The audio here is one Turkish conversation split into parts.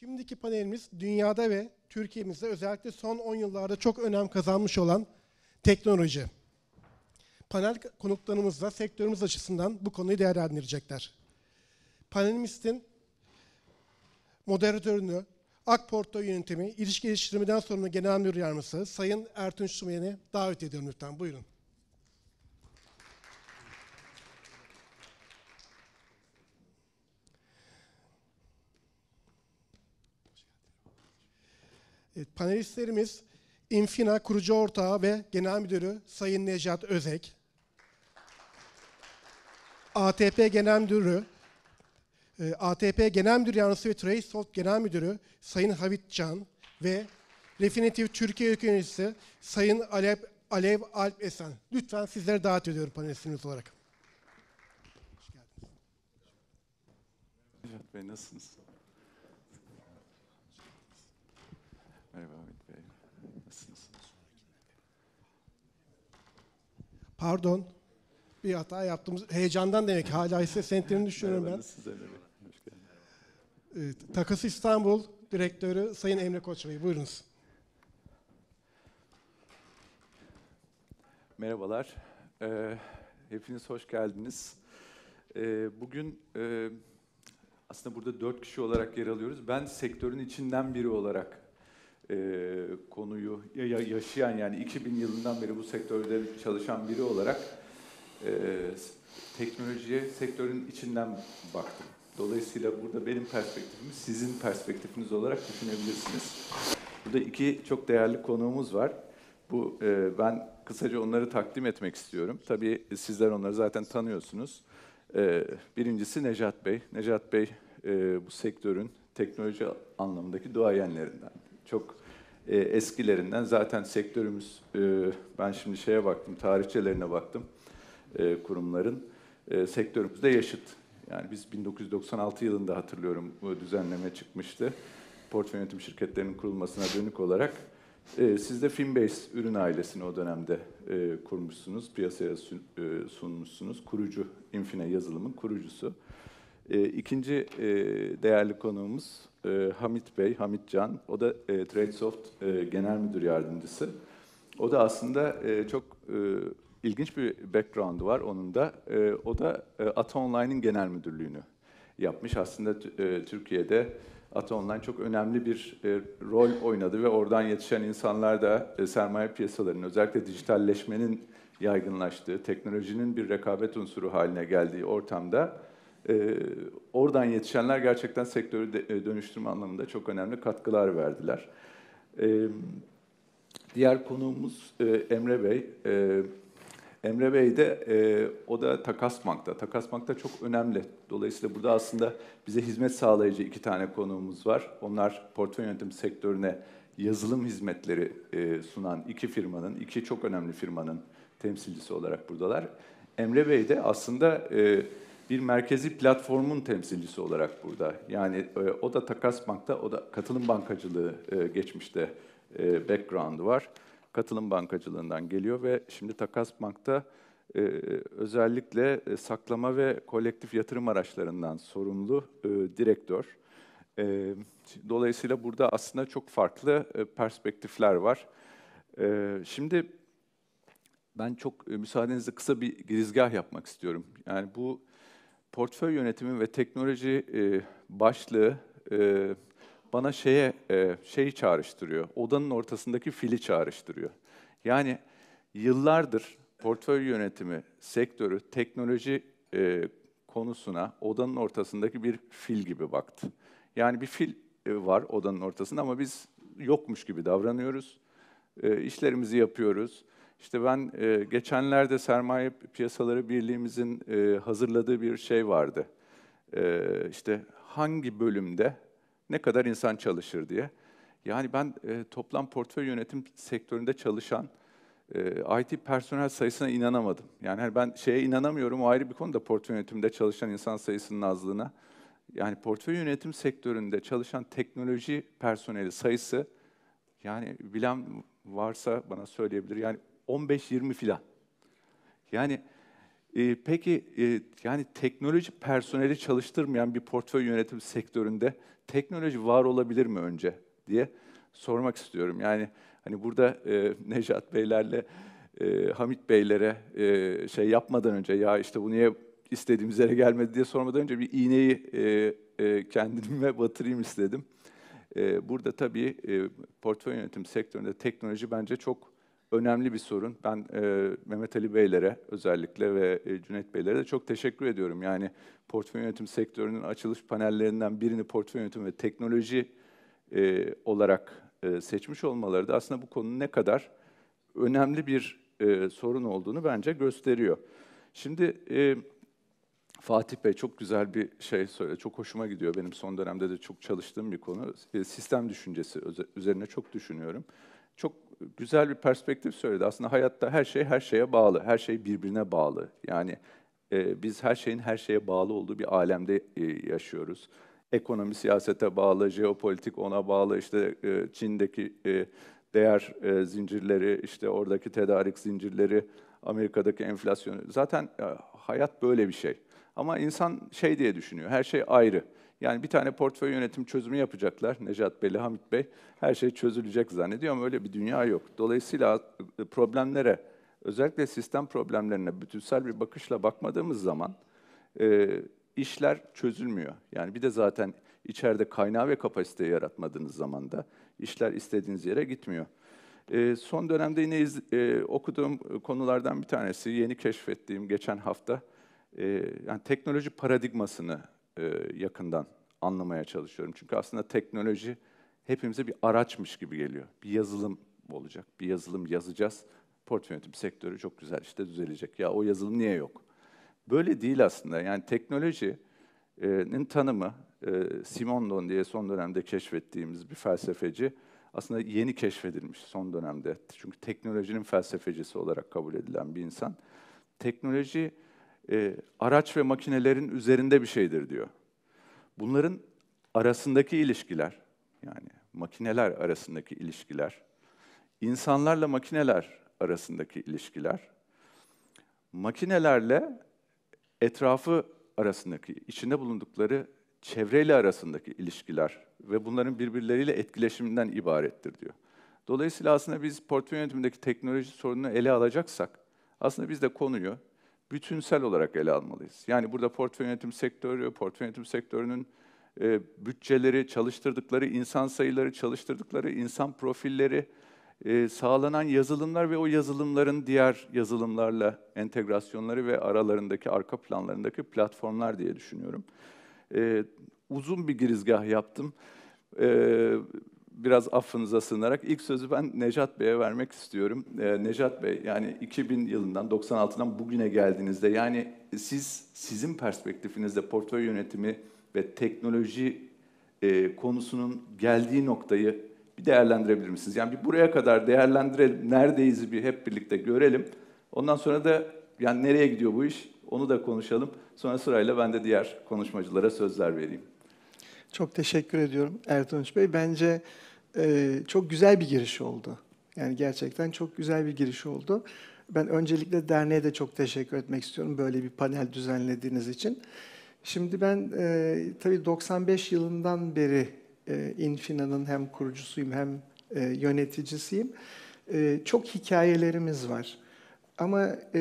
Şimdiki panelimiz dünyada ve Türkiye'mizde özellikle son 10 yıllarda çok önem kazanmış olan teknoloji. Panel konuklarımız da sektörümüz açısından bu konuyu değerlendirecekler. Panelistin moderatörünü, Akporto Yönetimi, İlişki Geliştirmeden sonra Genel Müdür Yardımcısı Sayın Ertunç Sümen'i davet ediyorum lütfen. Buyurun. Evet, panelistlerimiz Infina kurucu ortağı ve genel müdürü Sayın Necat Özek, ATP Genel Müdürü, e, ATP Genel Müdür Yardımcısı ve Tracesoft Genel Müdürü Sayın Havit Can ve Refinitiv Türkiye Yöneticisi Sayın Alev, Alev Alp Esen. Lütfen sizleri davet ediyorum panelistimiz olarak. Necat Bey nasılsınız? Merhaba Hamit Bey. Nasılsınız? Pardon, bir hata yaptığımız heyecandan demek hala hisse senetlerini düşünüyorum ben. Evet, Takas İstanbul Direktörü Sayın Emre Koç Bey. Buyurunuz. Merhabalar. Ee, hepiniz hoş geldiniz. Ee, bugün e, aslında burada dört kişi olarak yer alıyoruz. Ben sektörün içinden biri olarak e, konuyu ya- ya- yaşayan yani 2000 yılından beri bu sektörde çalışan biri olarak e, teknolojiye sektörün içinden baktım. Dolayısıyla burada benim perspektifimi sizin perspektifiniz olarak düşünebilirsiniz. Burada iki çok değerli konuğumuz var. Bu e, ben kısaca onları takdim etmek istiyorum. Tabii sizler onları zaten tanıyorsunuz. E, birincisi Necat Bey. Necat Bey e, bu sektörün teknoloji anlamındaki duayenlerinden. Çok e, eskilerinden zaten sektörümüz, e, ben şimdi şeye baktım, tarihçelerine baktım e, kurumların. E, sektörümüzde yaşıt. Yani biz 1996 yılında hatırlıyorum bu düzenleme çıkmıştı. Portföy yönetim şirketlerinin kurulmasına dönük olarak. E, siz de Finbase ürün ailesini o dönemde e, kurmuşsunuz, piyasaya sun- e, sunmuşsunuz. Kurucu, Infine yazılımın kurucusu. E, ikinci e, değerli konuğumuz e, Hamit Bey, Hamit Can. O da e, TradeSoft e, Genel Müdür Yardımcısı. O da aslında e, çok e, ilginç bir background'u var onun da. E, o da e, Ata Online'in genel müdürlüğünü yapmış. Aslında e, Türkiye'de Ata Online çok önemli bir e, rol oynadı ve oradan yetişen insanlar da e, sermaye piyasalarının özellikle dijitalleşmenin yaygınlaştığı, teknolojinin bir rekabet unsuru haline geldiği ortamda e, oradan yetişenler gerçekten sektörü e, dönüştürme anlamında çok önemli katkılar verdiler. E, diğer konuğumuz e, Emre Bey. E, Emre Bey de e, o da Takas Bank'ta. Takas Bank'ta çok önemli. Dolayısıyla burada aslında bize hizmet sağlayıcı iki tane konuğumuz var. Onlar portföy yönetim sektörüne yazılım hizmetleri e, sunan iki firmanın, iki çok önemli firmanın temsilcisi olarak buradalar. Emre Bey de aslında e, bir merkezi platformun temsilcisi olarak burada. Yani e, o da Takas Bank'ta, o da katılım bankacılığı e, geçmişte e, background'u var. Katılım bankacılığından geliyor ve şimdi Takas Bank'ta e, özellikle e, saklama ve kolektif yatırım araçlarından sorumlu e, direktör. E, dolayısıyla burada aslında çok farklı e, perspektifler var. E, şimdi ben çok e, müsaadenizle kısa bir girizgah yapmak istiyorum. Yani bu portföy yönetimi ve teknoloji e, başlığı e, bana şeye e, şeyi çağrıştırıyor. Odanın ortasındaki fili çağrıştırıyor. Yani yıllardır portföy yönetimi sektörü teknoloji e, konusuna odanın ortasındaki bir fil gibi baktı. Yani bir fil e, var odanın ortasında ama biz yokmuş gibi davranıyoruz. E, işlerimizi yapıyoruz. İşte ben e, geçenlerde Sermaye Piyasaları Birliğimizin e, hazırladığı bir şey vardı. E, işte hangi bölümde ne kadar insan çalışır diye. Yani ben e, toplam portföy yönetim sektöründe çalışan e, IT personel sayısına inanamadım. Yani hani ben şeye inanamıyorum, o ayrı bir konu da portföy yönetiminde çalışan insan sayısının azlığına. Yani portföy yönetim sektöründe çalışan teknoloji personeli sayısı, yani bilen varsa bana söyleyebilir. Yani 15-20 filan. Yani E, peki e, yani teknoloji personeli çalıştırmayan bir portföy yönetim sektöründe teknoloji var olabilir mi önce diye sormak istiyorum. Yani hani burada e, Nejat Beylerle e, Hamit Beylere e, şey yapmadan önce ya işte bu niye istediğimiz yere gelmedi diye sormadan önce bir iğneyi e, e, kendime batırayım istedim. E, burada tabii e, portföy yönetim sektöründe teknoloji bence çok önemli bir sorun. Ben e, Mehmet Ali Beylere özellikle ve e, Cüneyt Beylere de çok teşekkür ediyorum. Yani portföy yönetim sektörünün açılış panellerinden birini portföy yönetim ve teknoloji e, olarak e, seçmiş olmaları da aslında bu konunun ne kadar önemli bir e, sorun olduğunu bence gösteriyor. Şimdi e, Fatih Bey çok güzel bir şey söyledi. Çok hoşuma gidiyor. Benim son dönemde de çok çalıştığım bir konu. E, sistem düşüncesi üzerine çok düşünüyorum. Çok güzel bir perspektif söyledi. Aslında hayatta her şey her şeye bağlı. Her şey birbirine bağlı. Yani e, biz her şeyin her şeye bağlı olduğu bir alemde e, yaşıyoruz. Ekonomi siyasete bağlı, jeopolitik ona bağlı, İşte e, Çin'deki e, değer e, zincirleri, işte oradaki tedarik zincirleri, Amerika'daki enflasyon. Zaten e, hayat böyle bir şey. Ama insan şey diye düşünüyor, her şey ayrı. Yani bir tane portföy yönetim çözümü yapacaklar, Necat Bey, Hamit Bey. Her şey çözülecek zannediyor ama öyle bir dünya yok. Dolayısıyla e, problemlere, özellikle sistem problemlerine bütünsel bir bakışla bakmadığımız zaman e, işler çözülmüyor. Yani bir de zaten içeride kaynağı ve kapasiteyi yaratmadığınız zaman da işler istediğiniz yere gitmiyor. E, son dönemde yine iz, e, okuduğum konulardan bir tanesi, yeni keşfettiğim geçen hafta, e, yani teknoloji paradigmasını yakından anlamaya çalışıyorum. Çünkü aslında teknoloji hepimize bir araçmış gibi geliyor. Bir yazılım olacak, bir yazılım yazacağız. Portföy yönetim sektörü çok güzel işte düzelecek. Ya o yazılım niye yok? Böyle değil aslında. Yani teknolojinin tanımı, e, Simondon diye son dönemde keşfettiğimiz bir felsefeci, aslında yeni keşfedilmiş son dönemde. Çünkü teknolojinin felsefecisi olarak kabul edilen bir insan. Teknoloji e, araç ve makinelerin üzerinde bir şeydir diyor. Bunların arasındaki ilişkiler, yani makineler arasındaki ilişkiler, insanlarla makineler arasındaki ilişkiler, makinelerle etrafı arasındaki, içinde bulundukları çevreyle arasındaki ilişkiler ve bunların birbirleriyle etkileşiminden ibarettir diyor. Dolayısıyla aslında biz portföy yönetimindeki teknoloji sorununu ele alacaksak, aslında biz de konuyu bütünsel olarak ele almalıyız. Yani burada portföy yönetim sektörü, portföy yönetim sektörünün e, bütçeleri, çalıştırdıkları insan sayıları, çalıştırdıkları insan profilleri, e, sağlanan yazılımlar ve o yazılımların diğer yazılımlarla entegrasyonları ve aralarındaki arka planlarındaki platformlar diye düşünüyorum. E, uzun bir girizgah yaptım. E, biraz affınıza sığınarak ilk sözü ben Necat Bey'e vermek istiyorum. Ee, Necat Bey yani 2000 yılından 96'dan bugüne geldiğinizde yani siz sizin perspektifinizde portföy yönetimi ve teknoloji e, konusunun geldiği noktayı bir değerlendirebilir misiniz? Yani bir buraya kadar değerlendirelim, neredeyiz bir hep birlikte görelim. Ondan sonra da yani nereye gidiyor bu iş onu da konuşalım. Sonra sırayla ben de diğer konuşmacılara sözler vereyim. Çok teşekkür ediyorum Ertunç Bey. Bence e, çok güzel bir giriş oldu. Yani gerçekten çok güzel bir giriş oldu. Ben öncelikle derneğe de çok teşekkür etmek istiyorum böyle bir panel düzenlediğiniz için. Şimdi ben e, tabii 95 yılından beri e, Infina'nın hem kurucusuyum hem e, yöneticisiyim. E, çok hikayelerimiz var. Ama e,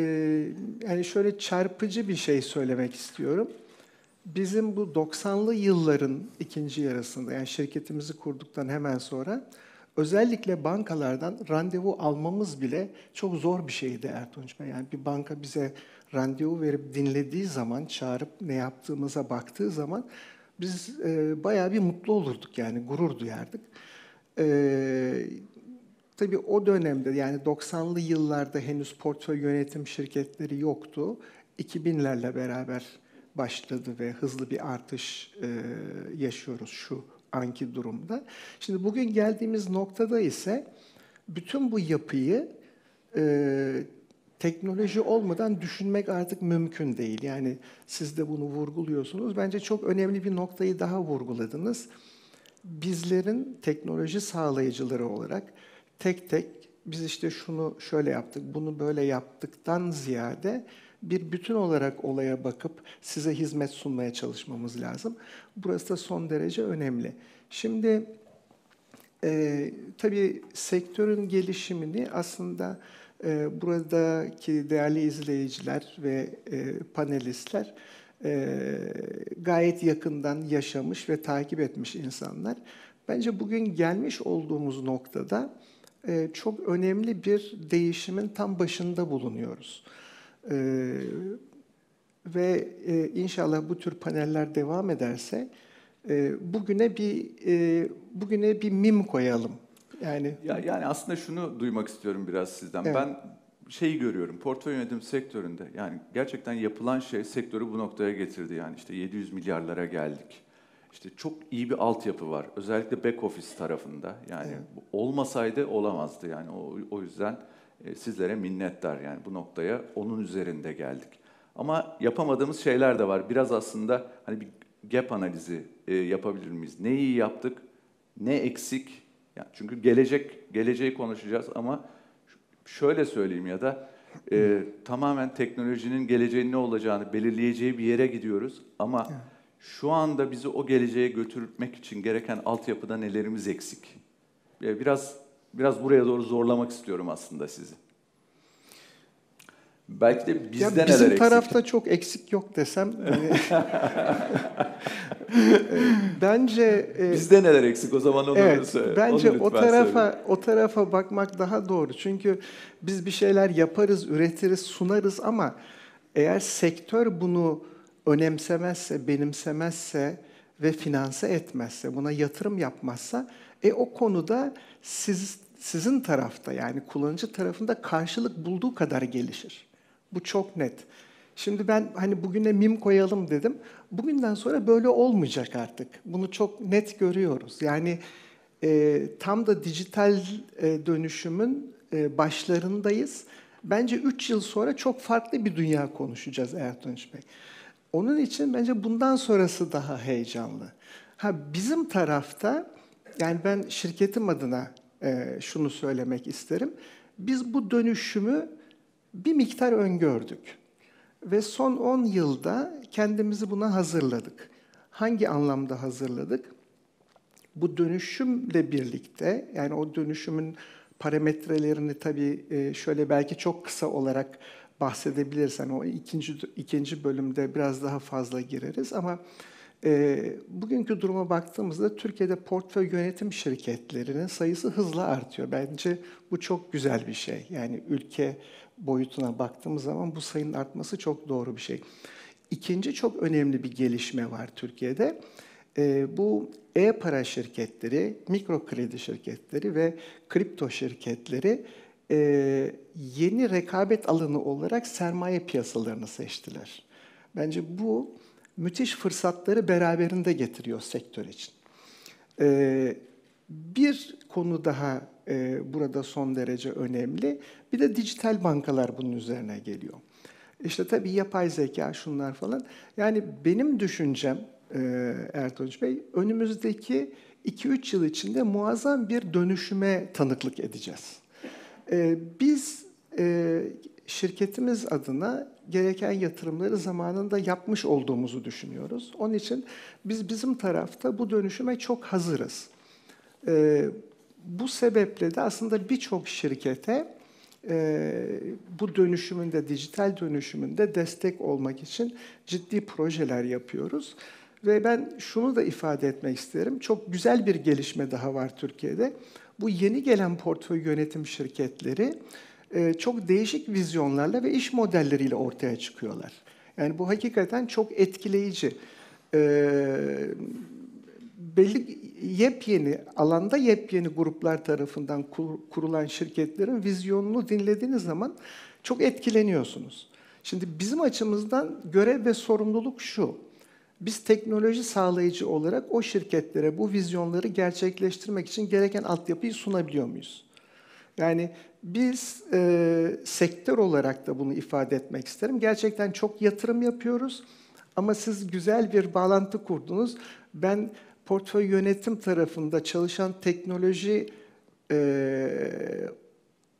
yani şöyle çarpıcı bir şey söylemek istiyorum bizim bu 90'lı yılların ikinci yarısında yani şirketimizi kurduktan hemen sonra özellikle bankalardan randevu almamız bile çok zor bir şeydi Ertunç Bey. Yani bir banka bize randevu verip dinlediği zaman, çağırıp ne yaptığımıza baktığı zaman biz e, bayağı bir mutlu olurduk yani gurur duyardık. E, tabii o dönemde yani 90'lı yıllarda henüz portföy yönetim şirketleri yoktu. 2000'lerle beraber başladı ve hızlı bir artış e, yaşıyoruz şu anki durumda. Şimdi bugün geldiğimiz noktada ise bütün bu yapıyı e, teknoloji olmadan düşünmek artık mümkün değil. Yani siz de bunu vurguluyorsunuz. Bence çok önemli bir noktayı daha vurguladınız. Bizlerin teknoloji sağlayıcıları olarak tek tek biz işte şunu şöyle yaptık, bunu böyle yaptıktan ziyade bir bütün olarak olaya bakıp size hizmet sunmaya çalışmamız lazım. Burası da son derece önemli. Şimdi e, tabii sektörün gelişimini aslında e, buradaki değerli izleyiciler ve e, panelistler e, gayet yakından yaşamış ve takip etmiş insanlar. Bence bugün gelmiş olduğumuz noktada e, çok önemli bir değişimin tam başında bulunuyoruz. E, ve e, inşallah bu tür paneller devam ederse e, bugüne bir e, bugüne bir mim koyalım. Yani Ya, yani aslında şunu duymak istiyorum biraz sizden. Evet. Ben şeyi görüyorum, portföy yönetim sektöründe yani gerçekten yapılan şey sektörü bu noktaya getirdi. Yani işte 700 milyarlara geldik. İşte çok iyi bir altyapı var. Özellikle back office tarafında. Yani Evet. olmasaydı olamazdı yani. O, o yüzden sizlere minnettar yani bu noktaya onun üzerinde geldik. Ama yapamadığımız şeyler de var. Biraz aslında hani bir gap analizi e, yapabilir miyiz? Ne iyi yaptık? Ne eksik? Yani çünkü gelecek geleceği konuşacağız ama şöyle söyleyeyim ya da e, tamamen teknolojinin geleceğin ne olacağını belirleyeceği bir yere gidiyoruz ama şu anda bizi o geleceğe götürmek için gereken altyapıda nelerimiz eksik? E, Biraz biraz buraya doğru zorlamak istiyorum aslında sizi. Belki de bizde ya neler bizim eksik? tarafta çok eksik yok desem e, bence e, Bizde neler eksik o zaman onu Evet, söyle. bence onu o tarafa söyle. o tarafa bakmak daha doğru. Çünkü biz bir şeyler yaparız, üretiriz, sunarız ama eğer sektör bunu önemsemezse, benimsemezse ve finanse etmezse, buna yatırım yapmazsa, e o konuda siz sizin tarafta yani kullanıcı tarafında karşılık bulduğu kadar gelişir. Bu çok net. Şimdi ben hani bugüne mim koyalım dedim. Bugünden sonra böyle olmayacak artık. Bunu çok net görüyoruz. Yani e, tam da dijital e, dönüşümün e, başlarındayız. Bence 3 yıl sonra çok farklı bir dünya konuşacağız Ertunç Bey. Onun için bence bundan sonrası daha heyecanlı. Ha bizim tarafta yani ben şirketim adına e, şunu söylemek isterim. Biz bu dönüşümü bir miktar öngördük. Ve son 10 yılda kendimizi buna hazırladık. Hangi anlamda hazırladık? Bu dönüşümle birlikte, yani o dönüşümün parametrelerini tabii e, şöyle belki çok kısa olarak bahsedebilirsen, o ikinci, ikinci bölümde biraz daha fazla gireriz ama e, bugünkü duruma baktığımızda Türkiye'de portföy yönetim şirketlerinin sayısı hızla artıyor. Bence bu çok güzel bir şey. Yani ülke boyutuna baktığımız zaman bu sayının artması çok doğru bir şey. İkinci çok önemli bir gelişme var Türkiye'de. E, bu e-para şirketleri, mikro kredi şirketleri ve kripto şirketleri e, yeni rekabet alanı olarak sermaye piyasalarını seçtiler. Bence bu müthiş fırsatları beraberinde getiriyor sektör için. E, bir konu daha e, burada son derece önemli. Bir de dijital bankalar bunun üzerine geliyor. İşte tabii yapay zeka şunlar falan. Yani benim düşüncem e, Bey önümüzdeki 2-3 yıl içinde muazzam bir dönüşüme tanıklık edeceğiz. E, biz e, şirketimiz adına gereken yatırımları zamanında yapmış olduğumuzu düşünüyoruz. Onun için biz bizim tarafta bu dönüşüme çok hazırız. E, bu sebeple de aslında birçok şirkete e, bu dönüşümünde, dijital dönüşümünde destek olmak için ciddi projeler yapıyoruz. Ve ben şunu da ifade etmek isterim. Çok güzel bir gelişme daha var Türkiye'de. Bu yeni gelen portföy yönetim şirketleri çok değişik vizyonlarla ve iş modelleriyle ortaya çıkıyorlar. Yani bu hakikaten çok etkileyici. E, belli yepyeni alanda yepyeni gruplar tarafından kur- kurulan şirketlerin vizyonunu dinlediğiniz zaman çok etkileniyorsunuz. Şimdi bizim açımızdan görev ve sorumluluk şu. Biz teknoloji sağlayıcı olarak o şirketlere bu vizyonları gerçekleştirmek için gereken altyapıyı sunabiliyor muyuz? Yani biz e, sektör olarak da bunu ifade etmek isterim. Gerçekten çok yatırım yapıyoruz ama siz güzel bir bağlantı kurdunuz. Ben portföy yönetim tarafında çalışan teknoloji e,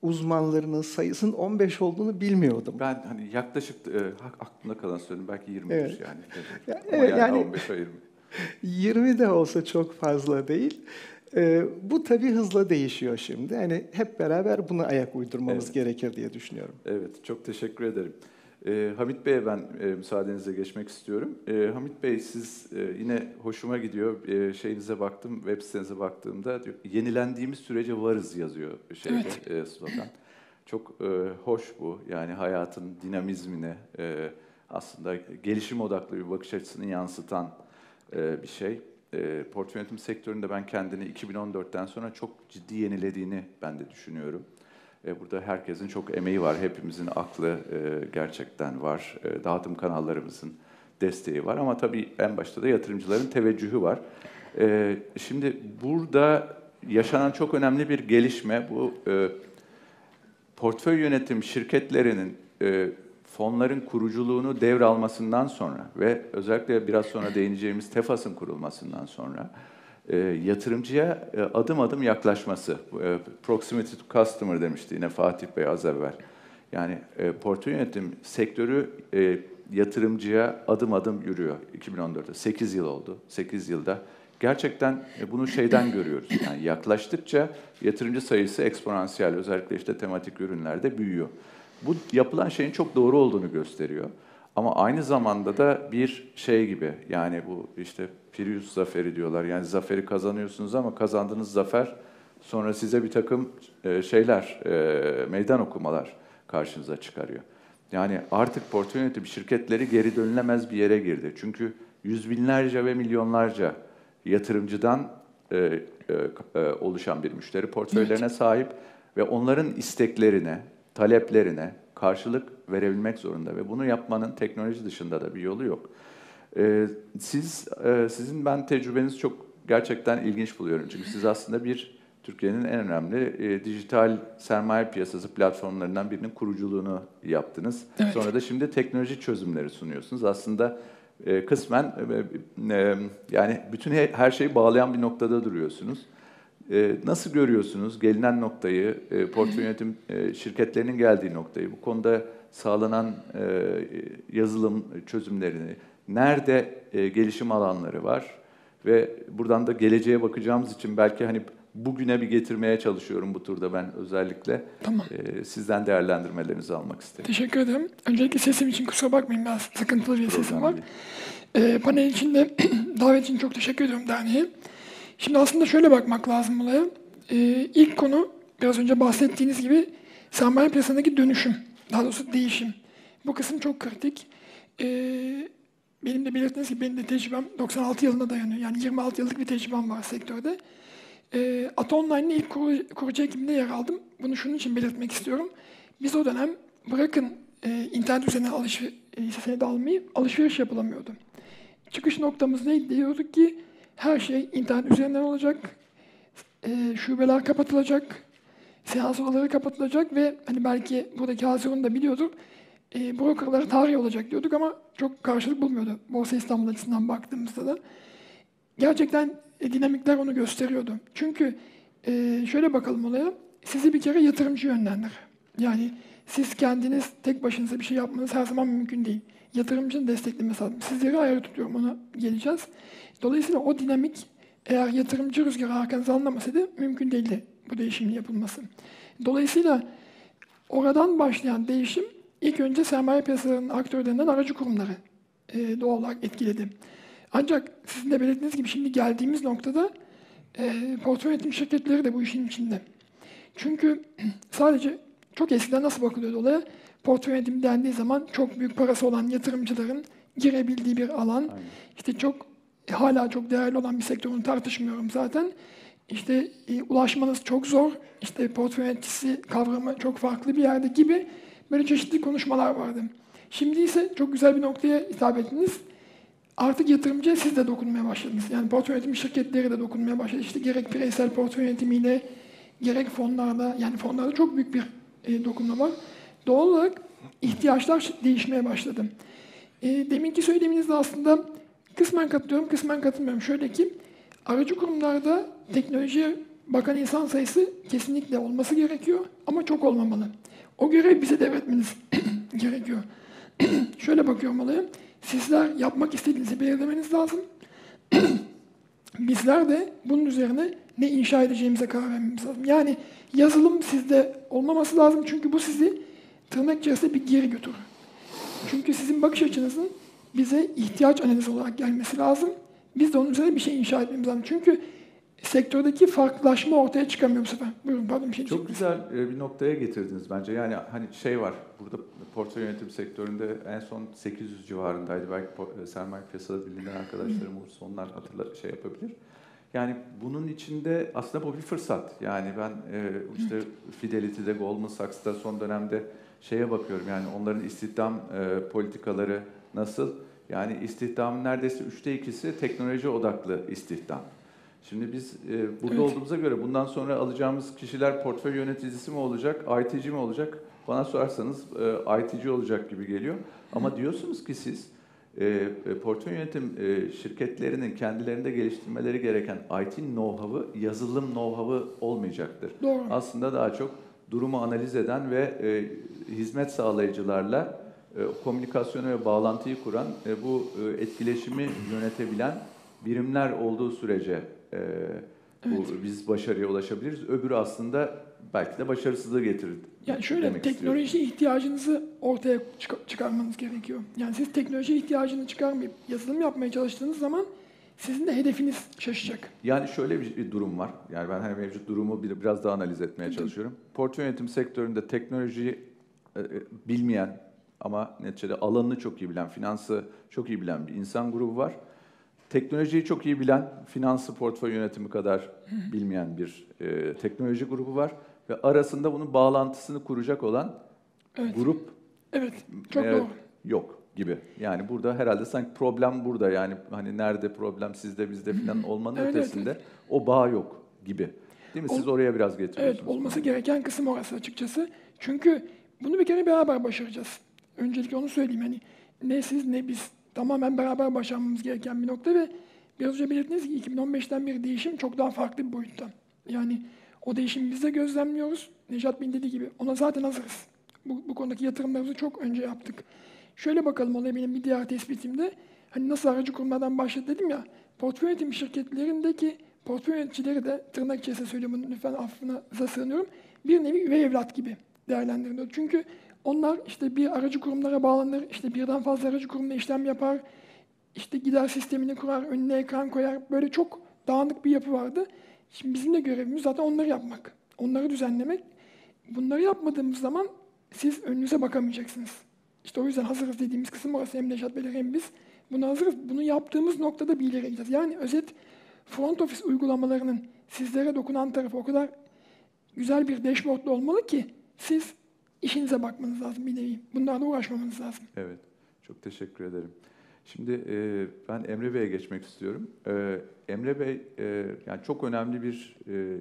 uzmanlarının sayısının 15 olduğunu bilmiyordum. Ben hani yaklaşık e, aklımda kalan söyledim belki 20'dir Evet. yani. Ya, Ama evet, yani, yani- 15 20. 20 de olsa çok fazla değil. Ee, bu tabii hızla değişiyor şimdi. Yani hep beraber buna ayak uydurmamız Evet. gerekir diye düşünüyorum. Evet, çok teşekkür ederim. Ee, Hamit Bey'e ben e, müsaadenizle geçmek istiyorum. Ee, Hamit Bey siz e, yine hoşuma gidiyor. E, şeyinize baktım, web sitenize baktığımda diyor, yenilendiğimiz sürece varız yazıyor şeyde, e, slogan. Çok e, hoş bu. Yani hayatın dinamizmine e, aslında gelişim odaklı bir bakış açısını yansıtan e, bir şey. E, portföy yönetim sektöründe ben kendini 2014'ten sonra çok ciddi yenilediğini ben de düşünüyorum. E, Burada herkesin çok emeği var, hepimizin aklı e, gerçekten var, E, dağıtım kanallarımızın desteği var ama tabii en başta da yatırımcıların teveccühü var. E, Şimdi burada yaşanan çok önemli bir gelişme bu e, portföy yönetim şirketlerinin e, fonların kuruculuğunu devralmasından sonra ve özellikle biraz sonra değineceğimiz TEFAS'ın kurulmasından sonra e, yatırımcıya e, adım adım yaklaşması. E, proximity to customer demişti yine Fatih Bey az evvel. Yani e, portföy yönetim sektörü e, yatırımcıya adım adım yürüyor 2014'te. 8 yıl oldu. 8 yılda gerçekten e, bunu şeyden görüyoruz. Yani yaklaştıkça yatırımcı sayısı eksponansiyel özellikle işte tematik ürünlerde büyüyor. Bu yapılan şeyin çok doğru olduğunu gösteriyor. Ama aynı zamanda da bir şey gibi yani bu işte Pirius zaferi diyorlar. Yani zaferi kazanıyorsunuz ama kazandığınız zafer sonra size bir takım e, şeyler, e, meydan okumalar karşınıza çıkarıyor. Yani artık portföy yönetim şirketleri geri dönülemez bir yere girdi. Çünkü yüz binlerce ve milyonlarca yatırımcıdan e, oluşan bir müşteri portföylerine sahip ve onların isteklerine, taleplerine karşılık verebilmek zorunda ve bunu yapmanın teknoloji dışında da bir yolu yok. E, siz e, sizin ben tecrübeniz çok gerçekten ilginç buluyorum çünkü siz aslında bir Türkiye'nin en önemli e, dijital sermaye piyasası platformlarından birinin kuruculuğunu yaptınız. Evet. Sonra da şimdi teknoloji çözümleri sunuyorsunuz. Aslında e, kısmen e, e, yani bütün he- her şeyi bağlayan bir noktada duruyorsunuz. E, nasıl görüyorsunuz gelinen noktayı, e, portföy yönetim e, şirketlerinin geldiği noktayı, bu konuda sağlanan e, yazılım çözümlerini, nerede e, gelişim alanları var ve buradan da geleceğe bakacağımız için belki hani bugüne bir getirmeye çalışıyorum bu turda ben özellikle. Tamam. E, sizden değerlendirmelerinizi almak isterim. Teşekkür ederim. Öncelikle sesim için kusura bakmayın biraz sıkıntılı bir sesim Problem var. Ee, panel için de davet için çok teşekkür ediyorum derneğe. Şimdi aslında şöyle bakmak lazım olaya. Ee, ilk konu biraz önce bahsettiğiniz gibi sermaye piyasadaki dönüşüm. Daha doğrusu değişim. Bu kısım çok kritik. Ee, benim de belirttiğiniz gibi benim de tecrübem 96 yılına dayanıyor. Yani 26 yıllık bir tecrübem var sektörde. E, Ata Online'ın ilk kuru, kurucu ekibinde yer aldım. Bunu şunun için belirtmek istiyorum. Biz o dönem bırakın e, internet üzerinden alışveriş, senedi almayı, alışveriş yapılamıyordu. Çıkış noktamız neydi? Diyorduk ki her şey internet üzerinden olacak, e, şubeler kapatılacak, seans odaları kapatılacak ve hani belki buradaki Hazirun da biliyordur, e, brokerlara tarih olacak diyorduk ama çok karşılık bulmuyordu. Borsa İstanbul açısından baktığımızda da. Gerçekten e, dinamikler onu gösteriyordu. Çünkü e, şöyle bakalım olaya, sizi bir kere yatırımcı yönlendirir. Yani siz kendiniz tek başınıza bir şey yapmanız her zaman mümkün değil. Yatırımcının desteklemesi lazım. Sizleri ayrı tutuyorum, ona geleceğiz. Dolayısıyla o dinamik eğer yatırımcı rüzgarı arkanıza anlamasaydı mümkün değildi bu değişimin yapılması. Dolayısıyla oradan başlayan değişim ilk önce sermaye piyasalarının aktörlerinden aracı kurumları e, doğal olarak etkiledi. Ancak sizin de belirttiğiniz gibi şimdi geldiğimiz noktada e, portföy yönetim şirketleri de bu işin içinde. Çünkü sadece çok eskiden nasıl bakılıyordu olaya? Portföy yönetimi dendiği zaman çok büyük parası olan yatırımcıların girebildiği bir alan. Aynen. İşte çok hala çok değerli olan bir sektör onu tartışmıyorum zaten. İşte e, ulaşmanız çok zor. İşte portföy yöneticisi kavramı çok farklı bir yerde gibi böyle çeşitli konuşmalar vardı. Şimdi ise çok güzel bir noktaya hitap ettiniz. Artık yatırımcıya siz de dokunmaya başladınız. Yani portföy yönetimi şirketleri de dokunmaya başladı. İşte gerek bireysel portföy yönetimiyle, gerek fonlarda, yani fonlarda çok büyük bir e, dokunma var. Doğal olarak ihtiyaçlar değişmeye başladı. E, deminki söylediğinizde aslında kısmen katılıyorum, kısmen katılmıyorum. Şöyle ki, aracı kurumlarda teknolojiye bakan insan sayısı kesinlikle olması gerekiyor ama çok olmamalı. O görevi bize devretmeniz gerekiyor. Şöyle bakıyorum olaya. Sizler yapmak istediğinizi belirlemeniz lazım. Bizler de bunun üzerine ne inşa edeceğimize karar vermemiz lazım. Yani yazılım sizde olmaması lazım çünkü bu sizi tırnak içerisinde bir geri götürür. Çünkü sizin bakış açınızın bize ihtiyaç analizi olarak gelmesi lazım. Biz de onun üzerine bir şey inşa etmemiz lazım. Çünkü sektördeki farklılaşma ortaya çıkamıyor bu sefer. Buyurun pardon bir şey Çok güzel e, bir noktaya getirdiniz bence. Yani hani şey var, burada portföy yönetim sektöründe en son 800 civarındaydı. Belki e, sermaye piyasada bilinen arkadaşlarım olursa onlar hatırlar şey yapabilir. Yani bunun içinde aslında bu bir fırsat. Yani ben e, işte Fidelity'de, Goldman Sachs'ta son dönemde şeye bakıyorum yani onların istihdam e, politikaları nasıl? Yani istihdamın neredeyse üçte ikisi teknoloji odaklı istihdam. Şimdi biz e, burada Evet. olduğumuza göre bundan sonra alacağımız kişiler portföy yöneticisi mi olacak, IT'ci mi olacak? Bana sorarsanız e, IT'ci olacak gibi geliyor. Ama diyorsunuz ki siz e, e, portföy yönetim e, şirketlerinin kendilerinde geliştirmeleri gereken IT know-how'ı, yazılım know-how'ı olmayacaktır. Doğru. Aslında daha çok durumu analiz eden ve e, hizmet sağlayıcılarla e, komünikasyonu ve bağlantıyı kuran, e, bu e, etkileşimi yönetebilen birimler olduğu sürece e, bu, biz başarıya ulaşabiliriz. Öbürü aslında belki de başarısızlığı getirir. Yani şöyle demek istiyorum. teknoloji ihtiyacınızı ortaya çık- çıkarmanız gerekiyor. Yani siz teknoloji ihtiyacını çıkarmayıp yazılım yapmaya çalıştığınız zaman sizin de hedefiniz şaşacak. Yani şöyle bir, bir durum var. Yani ben hani mevcut durumu bir, biraz daha analiz etmeye çalışıyorum. Portföy yönetim sektöründe teknolojiyi e, e, bilmeyen ama neticede alanını çok iyi bilen, finansı çok iyi bilen bir insan grubu var. Teknolojiyi çok iyi bilen, finansı portföy yönetimi kadar bilmeyen bir e, teknoloji grubu var. Ve arasında bunun bağlantısını kuracak olan Evet. grup Evet. Çok doğru. yok gibi. Yani burada herhalde sanki problem burada. Yani hani nerede problem sizde bizde falan olmanın Evet, evet, ötesinde o bağ yok gibi. Değil mi? Siz Ol- oraya biraz getiriyorsunuz. Evet, olması gereken kısım orası açıkçası. Çünkü bunu bir kere beraber başaracağız. Öncelikle onu söyleyeyim. Hani ne siz ne biz tamamen beraber başarmamız gereken bir nokta ve biraz önce belirttiğiniz gibi 2015'ten beri değişim çok daha farklı bir boyutta. Yani o değişimi biz de gözlemliyoruz. Nejat Bey'in dediği gibi ona zaten hazırız. Bu, bu konudaki yatırımlarımızı çok önce yaptık. Şöyle bakalım olaya benim bir diğer tespitimde. Hani nasıl aracı kurmadan başladı dedim ya. Portföy yönetim şirketlerindeki portföy yöneticileri de tırnak içerisinde söylüyorum lütfen affınıza sığınıyorum. Bir nevi üvey evlat gibi değerlendiriliyor. Çünkü onlar işte bir aracı kurumlara bağlanır, işte birden fazla aracı kurumla işlem yapar, işte gider sistemini kurar, önüne ekran koyar. Böyle çok dağınık bir yapı vardı. Şimdi bizim de görevimiz zaten onları yapmak. Onları düzenlemek. Bunları yapmadığımız zaman siz önünüze bakamayacaksınız. İşte o yüzden hazırız dediğimiz kısım orası. Hem Neşat Beyler hem biz. Bunu hazırız. Bunu yaptığımız noktada bir ileri gideceğiz. Yani özet front office uygulamalarının sizlere dokunan tarafı o kadar güzel bir dashboardlu olmalı ki siz işinize bakmanız lazım bir nevi. Bunlarla uğraşmamanız lazım. Evet. Çok teşekkür ederim. Şimdi e, ben Emre Bey'e geçmek istiyorum. E, Emre Bey e, yani çok önemli bir e,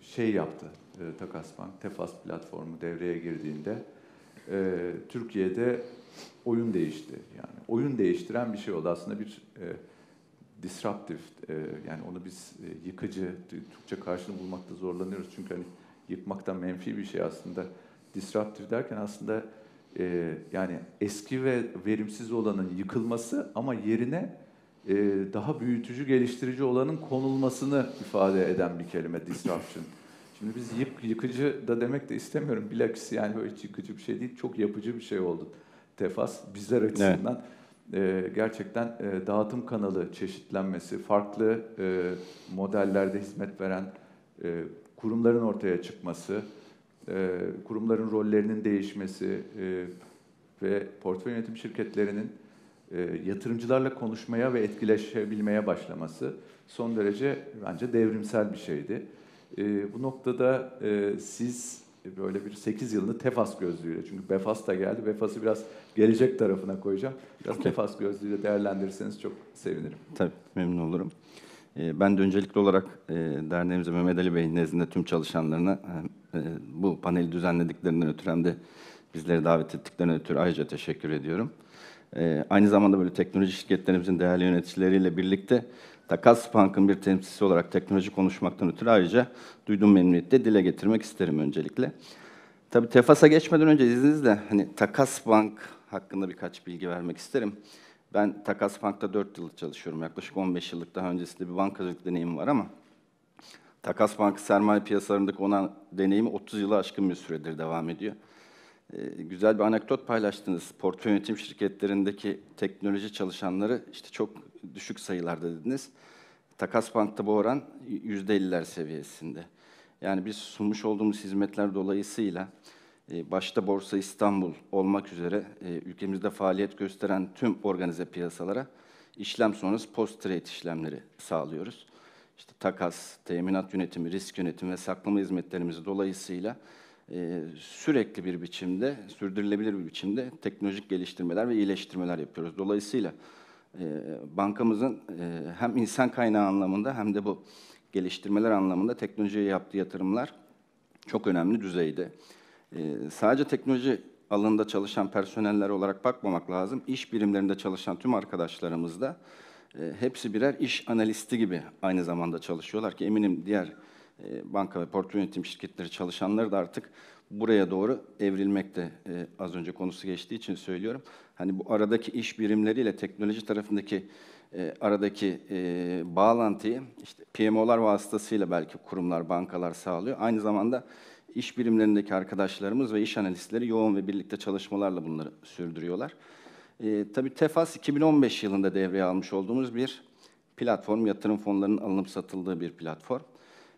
şey yaptı. E, Takas Bank, Tefas platformu devreye girdiğinde e, Türkiye'de oyun değişti. Yani oyun değiştiren bir şey oldu. Aslında bir e, disruptive, e, yani onu biz e, yıkıcı, Türkçe karşılığını bulmakta zorlanıyoruz. Çünkü hani yıkmaktan menfi bir şey aslında. Disruptive derken aslında e, yani eski ve verimsiz olanın yıkılması ama yerine e, daha büyütücü, geliştirici olanın konulmasını ifade eden bir kelime disruption. Şimdi biz yık, yıkıcı da demek de istemiyorum. Bilakis yani böyle hiç yıkıcı bir şey değil, çok yapıcı bir şey oldu. Tefas bizler açısından e, gerçekten e, dağıtım kanalı çeşitlenmesi, farklı e, modellerde hizmet veren e, kurumların ortaya çıkması, e, kurumların rollerinin değişmesi e, ve portföy yönetim şirketlerinin e, yatırımcılarla konuşmaya ve etkileşebilmeye başlaması son derece bence devrimsel bir şeydi. E, bu noktada e, siz böyle bir 8 yılını Tefas gözlüğüyle, çünkü Befas da geldi, Befas'ı biraz gelecek tarafına koyacağım. Biraz Tefas gözlüğüyle değerlendirirseniz çok sevinirim. Tabii, memnun olurum. Ee, Ben de öncelikli olarak derneğimize Mehmet Ali Bey'in nezdinde tüm çalışanlarına bu paneli düzenlediklerinden ötürü hem de bizleri davet ettiklerinden ötürü ayrıca teşekkür ediyorum. E, Aynı zamanda böyle teknoloji şirketlerimizin değerli yöneticileriyle birlikte Takas Bank'ın bir temsilcisi olarak teknoloji konuşmaktan ötürü ayrıca duyduğum memnuniyeti de dile getirmek isterim öncelikle. Tabii Tefas'a geçmeden önce izninizle hani Takas Bank hakkında birkaç bilgi vermek isterim. Ben Takas Bank'ta 4 yıl çalışıyorum. Yaklaşık 15 yıllık daha öncesinde bir bankacılık deneyimim var ama Takas Bank sermaye piyasalarındaki ona deneyimi 30 yılı aşkın bir süredir devam ediyor. Ee, güzel bir anekdot paylaştınız. Portföy yönetim şirketlerindeki teknoloji çalışanları işte çok düşük sayılarda dediniz. Takas Bank'ta bu oran %50'ler seviyesinde. Yani biz sunmuş olduğumuz hizmetler dolayısıyla e, başta Borsa İstanbul olmak üzere e, ülkemizde faaliyet gösteren tüm organize piyasalara işlem sonrası post-trade işlemleri sağlıyoruz. İşte takas, teminat yönetimi, risk yönetimi ve saklama hizmetlerimiz dolayısıyla e, sürekli bir biçimde, sürdürülebilir bir biçimde teknolojik geliştirmeler ve iyileştirmeler yapıyoruz. Dolayısıyla e, bankamızın e, hem insan kaynağı anlamında hem de bu geliştirmeler anlamında teknolojiye yaptığı yatırımlar çok önemli düzeyde. Sadece teknoloji alanında çalışan personeller olarak bakmamak lazım. İş birimlerinde çalışan tüm arkadaşlarımız da hepsi birer iş analisti gibi aynı zamanda çalışıyorlar ki eminim diğer e, banka ve portföy yönetim şirketleri çalışanları da artık buraya doğru evrilmekte. E, az önce konusu geçtiği için söylüyorum. Hani bu aradaki iş birimleriyle teknoloji tarafındaki e, aradaki e, bağlantıyı işte PMO'lar vasıtasıyla belki kurumlar, bankalar sağlıyor. Aynı zamanda iş birimlerindeki arkadaşlarımız ve iş analistleri yoğun ve birlikte çalışmalarla bunları sürdürüyorlar. E, tabii TEFAS 2015 yılında devreye almış olduğumuz bir platform, yatırım fonlarının alınıp satıldığı bir platform.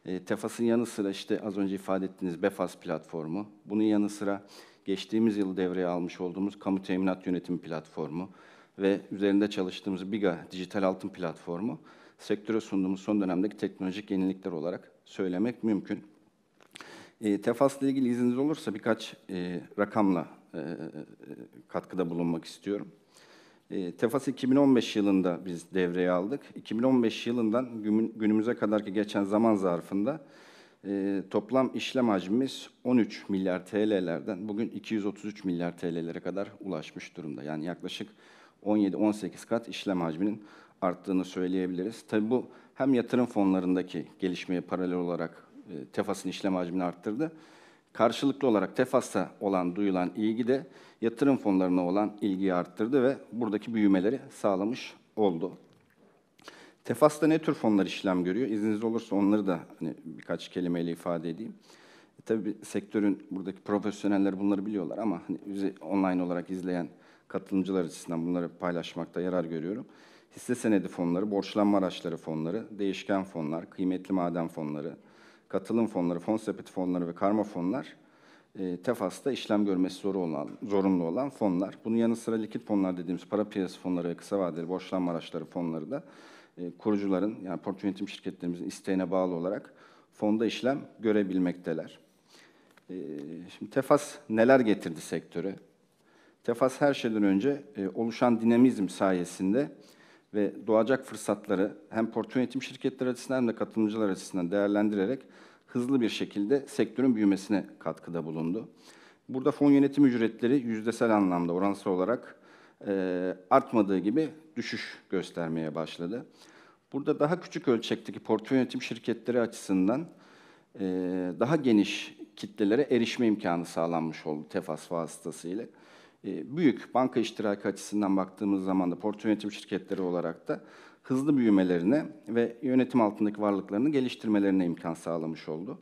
E, TEFAS'ın yanı sıra işte az önce ifade ettiğiniz BEFAS platformu, bunun yanı sıra geçtiğimiz yıl devreye almış olduğumuz kamu teminat yönetimi platformu ve üzerinde çalıştığımız BIGA dijital altın platformu sektöre sunduğumuz son dönemdeki teknolojik yenilikler olarak söylemek mümkün. E, TEFAS'la ilgili izniniz olursa birkaç e, rakamla katkıda bulunmak istiyorum. E, TEFAS 2015 yılında biz devreye aldık. 2015 yılından günümüze kadarki geçen zaman zarfında e, toplam işlem hacmimiz 13 milyar TL'lerden bugün 233 milyar TL'lere kadar ulaşmış durumda. Yani yaklaşık 17-18 kat işlem hacminin arttığını söyleyebiliriz. Tabii bu hem yatırım fonlarındaki gelişmeye paralel olarak e, TEFAS'ın işlem hacmini arttırdı. Karşılıklı olarak TEFAS'a olan duyulan ilgi de yatırım fonlarına olan ilgiyi arttırdı ve buradaki büyümeleri sağlamış oldu. TEFAS'ta ne tür fonlar işlem görüyor? İzniniz olursa onları da hani birkaç kelimeyle ifade edeyim. E, tabii sektörün buradaki profesyoneller bunları biliyorlar ama hani bizi online olarak izleyen katılımcılar açısından bunları paylaşmakta yarar görüyorum. Hisse senedi fonları, borçlanma araçları fonları, değişken fonlar, kıymetli maden fonları, katılım fonları, fon sepeti fonları ve karma fonlar e, TEFAS'ta işlem görmesi zor olan, zorunlu olan fonlar. Bunun yanı sıra likit fonlar dediğimiz para piyasası fonları ve kısa vadeli borçlanma araçları fonları da e, kurucuların yani portföy yönetim şirketlerimizin isteğine bağlı olarak fonda işlem görebilmekteler. E, şimdi TEFAS neler getirdi sektöre? TEFAS her şeyden önce e, oluşan dinamizm sayesinde ve doğacak fırsatları hem portföy yönetim şirketleri açısından hem de katılımcılar açısından değerlendirerek hızlı bir şekilde sektörün büyümesine katkıda bulundu. Burada fon yönetim ücretleri yüzdesel anlamda oransal olarak e, artmadığı gibi düşüş göstermeye başladı. Burada daha küçük ölçekteki portföy yönetim şirketleri açısından e, daha geniş kitlelere erişme imkanı sağlanmış oldu TEFAS vasıtasıyla. E, büyük banka iştiraki açısından baktığımız zaman da portföy yönetim şirketleri olarak da hızlı büyümelerine ve yönetim altındaki varlıklarını geliştirmelerine imkan sağlamış oldu.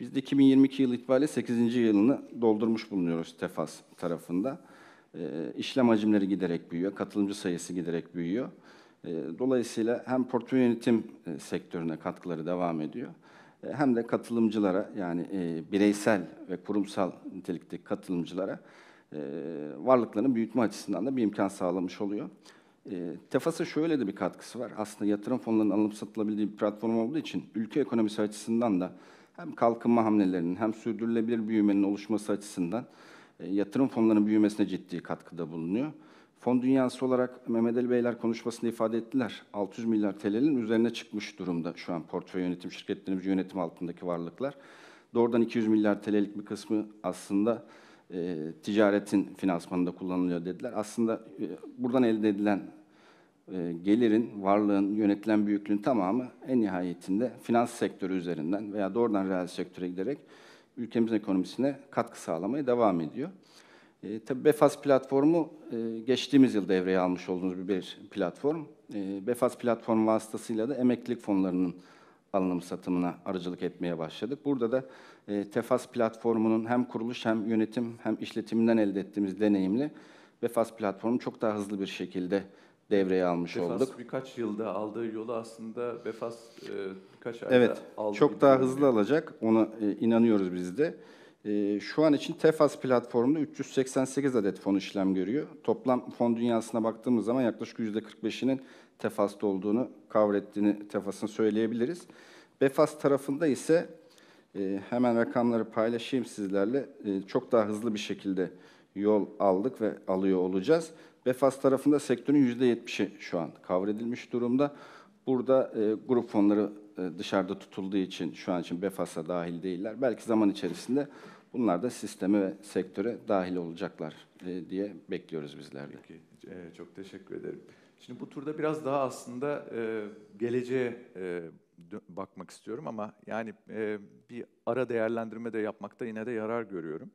Biz de 2022 yıl itibariyle 8. yılını doldurmuş bulunuyoruz TEFAS tarafında. E, işlem hacimleri giderek büyüyor, katılımcı sayısı giderek büyüyor. E, dolayısıyla hem portföy yönetim e, sektörüne katkıları devam ediyor e, hem de katılımcılara yani e, bireysel ve kurumsal nitelikteki katılımcılara e, varlıklarını büyütme açısından da bir imkan sağlamış oluyor. E, TEFAS'a şöyle de bir katkısı var. Aslında yatırım fonlarının alınıp satılabildiği bir platform olduğu için ülke ekonomisi açısından da hem kalkınma hamlelerinin hem sürdürülebilir büyümenin oluşması açısından e, yatırım fonlarının büyümesine ciddi katkıda bulunuyor. Fon dünyası olarak Mehmet Ali Beyler konuşmasında ifade ettiler. 600 milyar TL'nin üzerine çıkmış durumda şu an portföy yönetim şirketlerimiz yönetim altındaki varlıklar. Doğrudan 200 milyar TL'lik bir kısmı aslında e, ticaretin finansmanında kullanılıyor dediler. Aslında e, buradan elde edilen e, gelirin, varlığın, yönetilen büyüklüğün tamamı en nihayetinde finans sektörü üzerinden veya doğrudan reel sektöre giderek ülkemizin ekonomisine katkı sağlamaya devam ediyor. E, tabii Befas platformu e, geçtiğimiz yıl devreye almış olduğumuz bir, platform. E, Befas platformu vasıtasıyla da emeklilik fonlarının alınım satımına aracılık etmeye başladık. Burada da e, Tefas platformunun hem kuruluş hem yönetim hem işletiminden elde ettiğimiz deneyimle Befas platformu çok daha hızlı bir şekilde devreye almış Befas olduk. birkaç yılda aldığı yolu aslında Befas e, birkaç ayda Evet, aldı. çok gibi daha hızlı alacak. Ona e, inanıyoruz biz de. E, şu an için Tefas platformunda 388 adet fon işlem görüyor. Toplam fon dünyasına baktığımız zaman yaklaşık %45'inin Tefas'ta olduğunu, cover ettiğini Tefas'ın söyleyebiliriz. Befas tarafında ise e, hemen rakamları paylaşayım sizlerle. E, çok daha hızlı bir şekilde yol aldık ve alıyor olacağız. Befas tarafında sektörün %70'i şu an cover edilmiş durumda. Burada e, grup fonları e, dışarıda tutulduğu için şu an için Befas'a dahil değiller. Belki zaman içerisinde bunlar da sisteme ve sektöre dahil olacaklar e, diye bekliyoruz bizler de. Peki, e, çok teşekkür ederim. Şimdi bu turda biraz daha aslında e, geleceğe e, bakmak istiyorum ama yani e, bir ara değerlendirme de yapmakta yine de yarar görüyorum.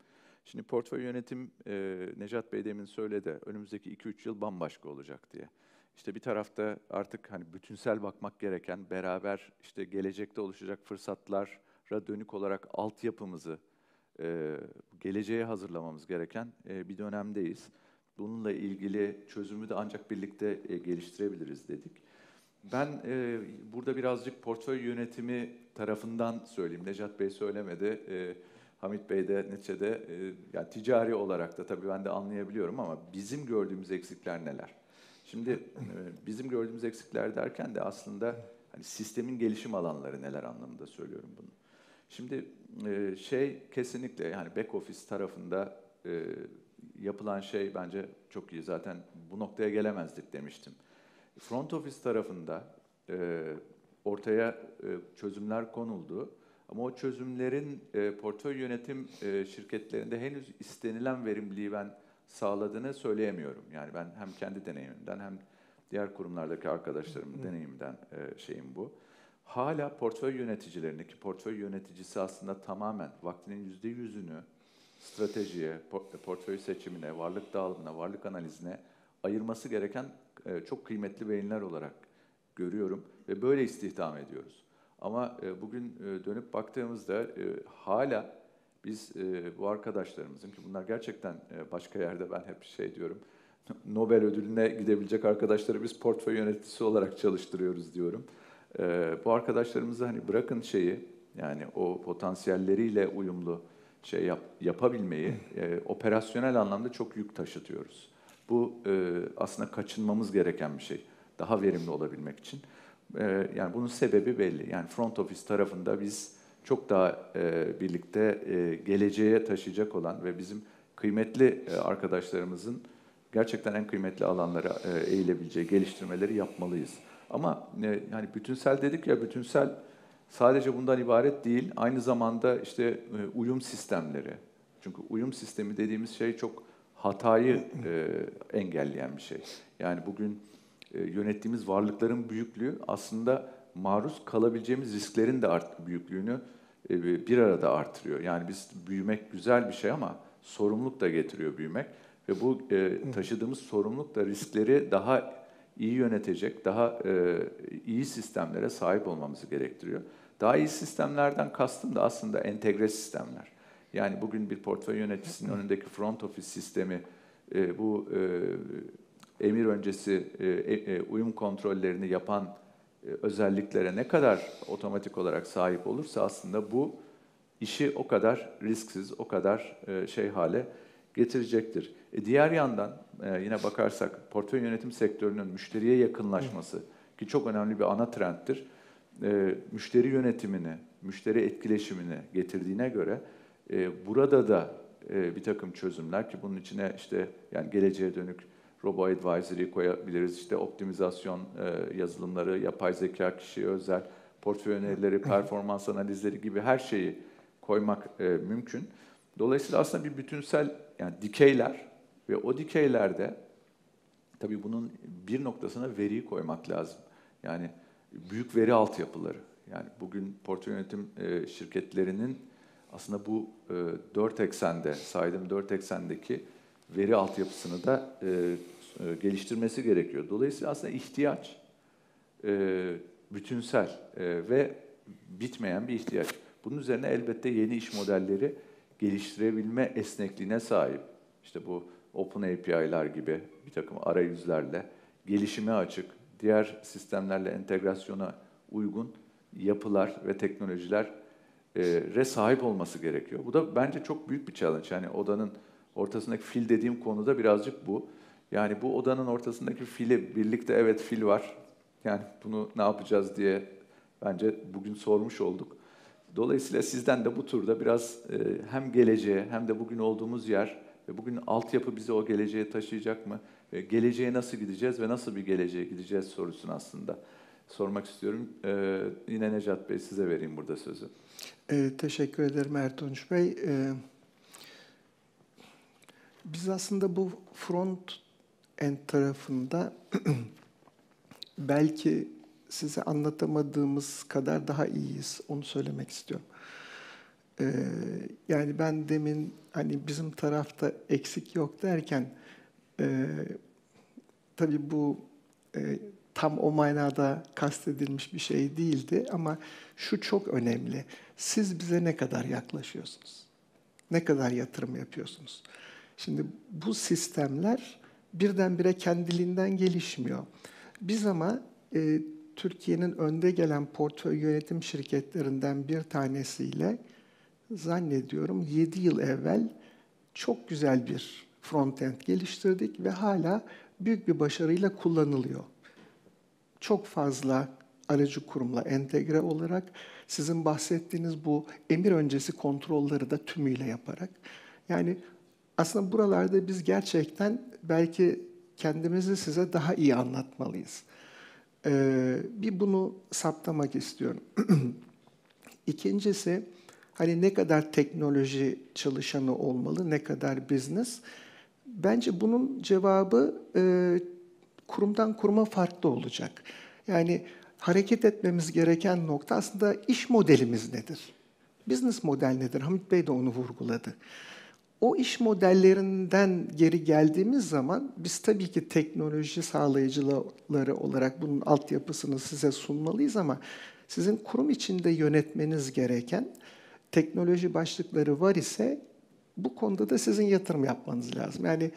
Şimdi portföy yönetim, e, Necat Bey demin söyledi, önümüzdeki 2-3 yıl bambaşka olacak diye. İşte bir tarafta artık hani bütünsel bakmak gereken, beraber işte gelecekte oluşacak fırsatlara dönük olarak altyapımızı, e, geleceğe hazırlamamız gereken e, bir dönemdeyiz. Bununla ilgili çözümü de ancak birlikte e, geliştirebiliriz dedik. Ben e, burada birazcık portföy yönetimi tarafından söyleyeyim. Necat Bey söylemedi. E, Hamit Bey de neticede e, yani ticari olarak da tabii ben de anlayabiliyorum ama bizim gördüğümüz eksikler neler? Şimdi e, bizim gördüğümüz eksikler derken de aslında hani sistemin gelişim alanları neler anlamında söylüyorum bunu. Şimdi e, şey kesinlikle yani back office tarafında e, yapılan şey bence çok iyi. Zaten bu noktaya gelemezdik demiştim. Front office tarafında e, ortaya e, çözümler konuldu. Ama o çözümlerin e, portföy yönetim e, şirketlerinde henüz istenilen verimliliği ben sağladığını söyleyemiyorum. Yani ben hem kendi deneyimimden hem diğer kurumlardaki arkadaşlarımın deneyiminden e, şeyim bu. Hala portföy yöneticilerindeki portföy yöneticisi aslında tamamen vaktinin yüzde yüzünü stratejiye, por- portföy seçimine, varlık dağılımına, varlık analizine ayırması gereken e, çok kıymetli beyinler olarak görüyorum ve böyle istihdam ediyoruz. Ama e, bugün e, dönüp baktığımızda hala biz bu arkadaşlarımızın ki bunlar gerçekten başka yerde ben hep şey diyorum Nobel ödülüne gidebilecek arkadaşları biz portföy yöneticisi olarak çalıştırıyoruz diyorum. Bu arkadaşlarımızı hani bırakın şeyi yani o potansiyelleriyle uyumlu şey yap, yapabilmeyi e, operasyonel anlamda çok yük taşıtıyoruz. Bu e, aslında kaçınmamız gereken bir şey. Daha verimli olabilmek için. E, yani bunun sebebi belli. Yani front office tarafında biz çok daha e, birlikte e, geleceğe taşıyacak olan ve bizim kıymetli e, arkadaşlarımızın gerçekten en kıymetli alanlara e, eğilebileceği geliştirmeleri yapmalıyız. Ama e, yani bütünsel dedik ya bütünsel sadece bundan ibaret değil. Aynı zamanda işte e, uyum sistemleri. Çünkü uyum sistemi dediğimiz şey çok hatayı e, engelleyen bir şey. Yani bugün e, yönettiğimiz varlıkların büyüklüğü aslında maruz kalabileceğimiz risklerin de art, büyüklüğünü e, bir arada artırıyor. Yani biz büyümek güzel bir şey ama sorumluluk da getiriyor büyümek ve bu e, taşıdığımız sorumluluk da riskleri daha iyi yönetecek, daha e, iyi sistemlere sahip olmamızı gerektiriyor. Daha iyi sistemlerden kastım da aslında entegre sistemler. Yani bugün bir portföy yöneticisinin önündeki front office sistemi e, bu e, emir öncesi e, e, uyum kontrollerini yapan e, özelliklere ne kadar otomatik olarak sahip olursa aslında bu işi o kadar risksiz, o kadar e, şey hale getirecektir. E, diğer yandan e, yine bakarsak portföy yönetim sektörünün müşteriye yakınlaşması ki çok önemli bir ana trendtir. E, müşteri yönetimini, müşteri etkileşimini getirdiğine göre e, burada da e, bir takım çözümler ki bunun içine işte yani geleceğe dönük robo advisory koyabiliriz. İşte optimizasyon e, yazılımları, yapay zeka kişiye özel, portföy önerileri, performans analizleri gibi her şeyi koymak e, mümkün. Dolayısıyla aslında bir bütünsel yani dikeyler ve o dikeylerde Tabii bunun bir noktasına veriyi koymak lazım. Yani büyük veri altyapıları. Yani bugün portföy yönetim e, şirketlerinin aslında bu e, dört eksende, saydığım dört eksendeki veri altyapısını da e, geliştirmesi gerekiyor. Dolayısıyla aslında ihtiyaç bütünsel ve bitmeyen bir ihtiyaç. Bunun üzerine elbette yeni iş modelleri geliştirebilme esnekliğine sahip. İşte bu Open API'lar gibi bir takım arayüzlerle gelişime açık, diğer sistemlerle entegrasyona uygun yapılar ve teknolojiler re sahip olması gerekiyor. Bu da bence çok büyük bir challenge. Yani odanın ortasındaki fil dediğim konuda birazcık bu. Yani bu odanın ortasındaki fili birlikte evet fil var. Yani bunu ne yapacağız diye bence bugün sormuş olduk. Dolayısıyla sizden de bu turda biraz e, hem geleceğe hem de bugün olduğumuz yer ve bugün altyapı bizi o geleceğe taşıyacak mı? Ve geleceğe nasıl gideceğiz ve nasıl bir geleceğe gideceğiz sorusunu aslında sormak istiyorum. Ee, yine Necat Bey size vereyim burada sözü. Ee, teşekkür ederim Ertunç Bey. Ee, biz aslında bu front end tarafında belki size anlatamadığımız kadar daha iyiyiz. Onu söylemek istiyorum. Ee, yani ben demin hani bizim tarafta eksik yok derken e, tabii bu e, tam o manada kastedilmiş bir şey değildi ama şu çok önemli. Siz bize ne kadar yaklaşıyorsunuz? Ne kadar yatırım yapıyorsunuz? Şimdi bu sistemler birdenbire kendiliğinden gelişmiyor. Biz ama e, Türkiye'nin önde gelen portföy yönetim şirketlerinden bir tanesiyle zannediyorum 7 yıl evvel çok güzel bir frontend geliştirdik ve hala büyük bir başarıyla kullanılıyor. Çok fazla aracı kurumla entegre olarak sizin bahsettiğiniz bu emir öncesi kontrolleri de tümüyle yaparak yani aslında buralarda biz gerçekten belki kendimizi size daha iyi anlatmalıyız. Ee, bir bunu saptamak istiyorum. İkincisi, hani ne kadar teknoloji çalışanı olmalı, ne kadar business? Bence bunun cevabı e, kurumdan kuruma farklı olacak. Yani hareket etmemiz gereken nokta aslında iş modelimiz nedir? Business model nedir? Hamit Bey de onu vurguladı. O iş modellerinden geri geldiğimiz zaman biz tabii ki teknoloji sağlayıcıları olarak bunun altyapısını size sunmalıyız ama sizin kurum içinde yönetmeniz gereken teknoloji başlıkları var ise bu konuda da sizin yatırım yapmanız lazım. Yani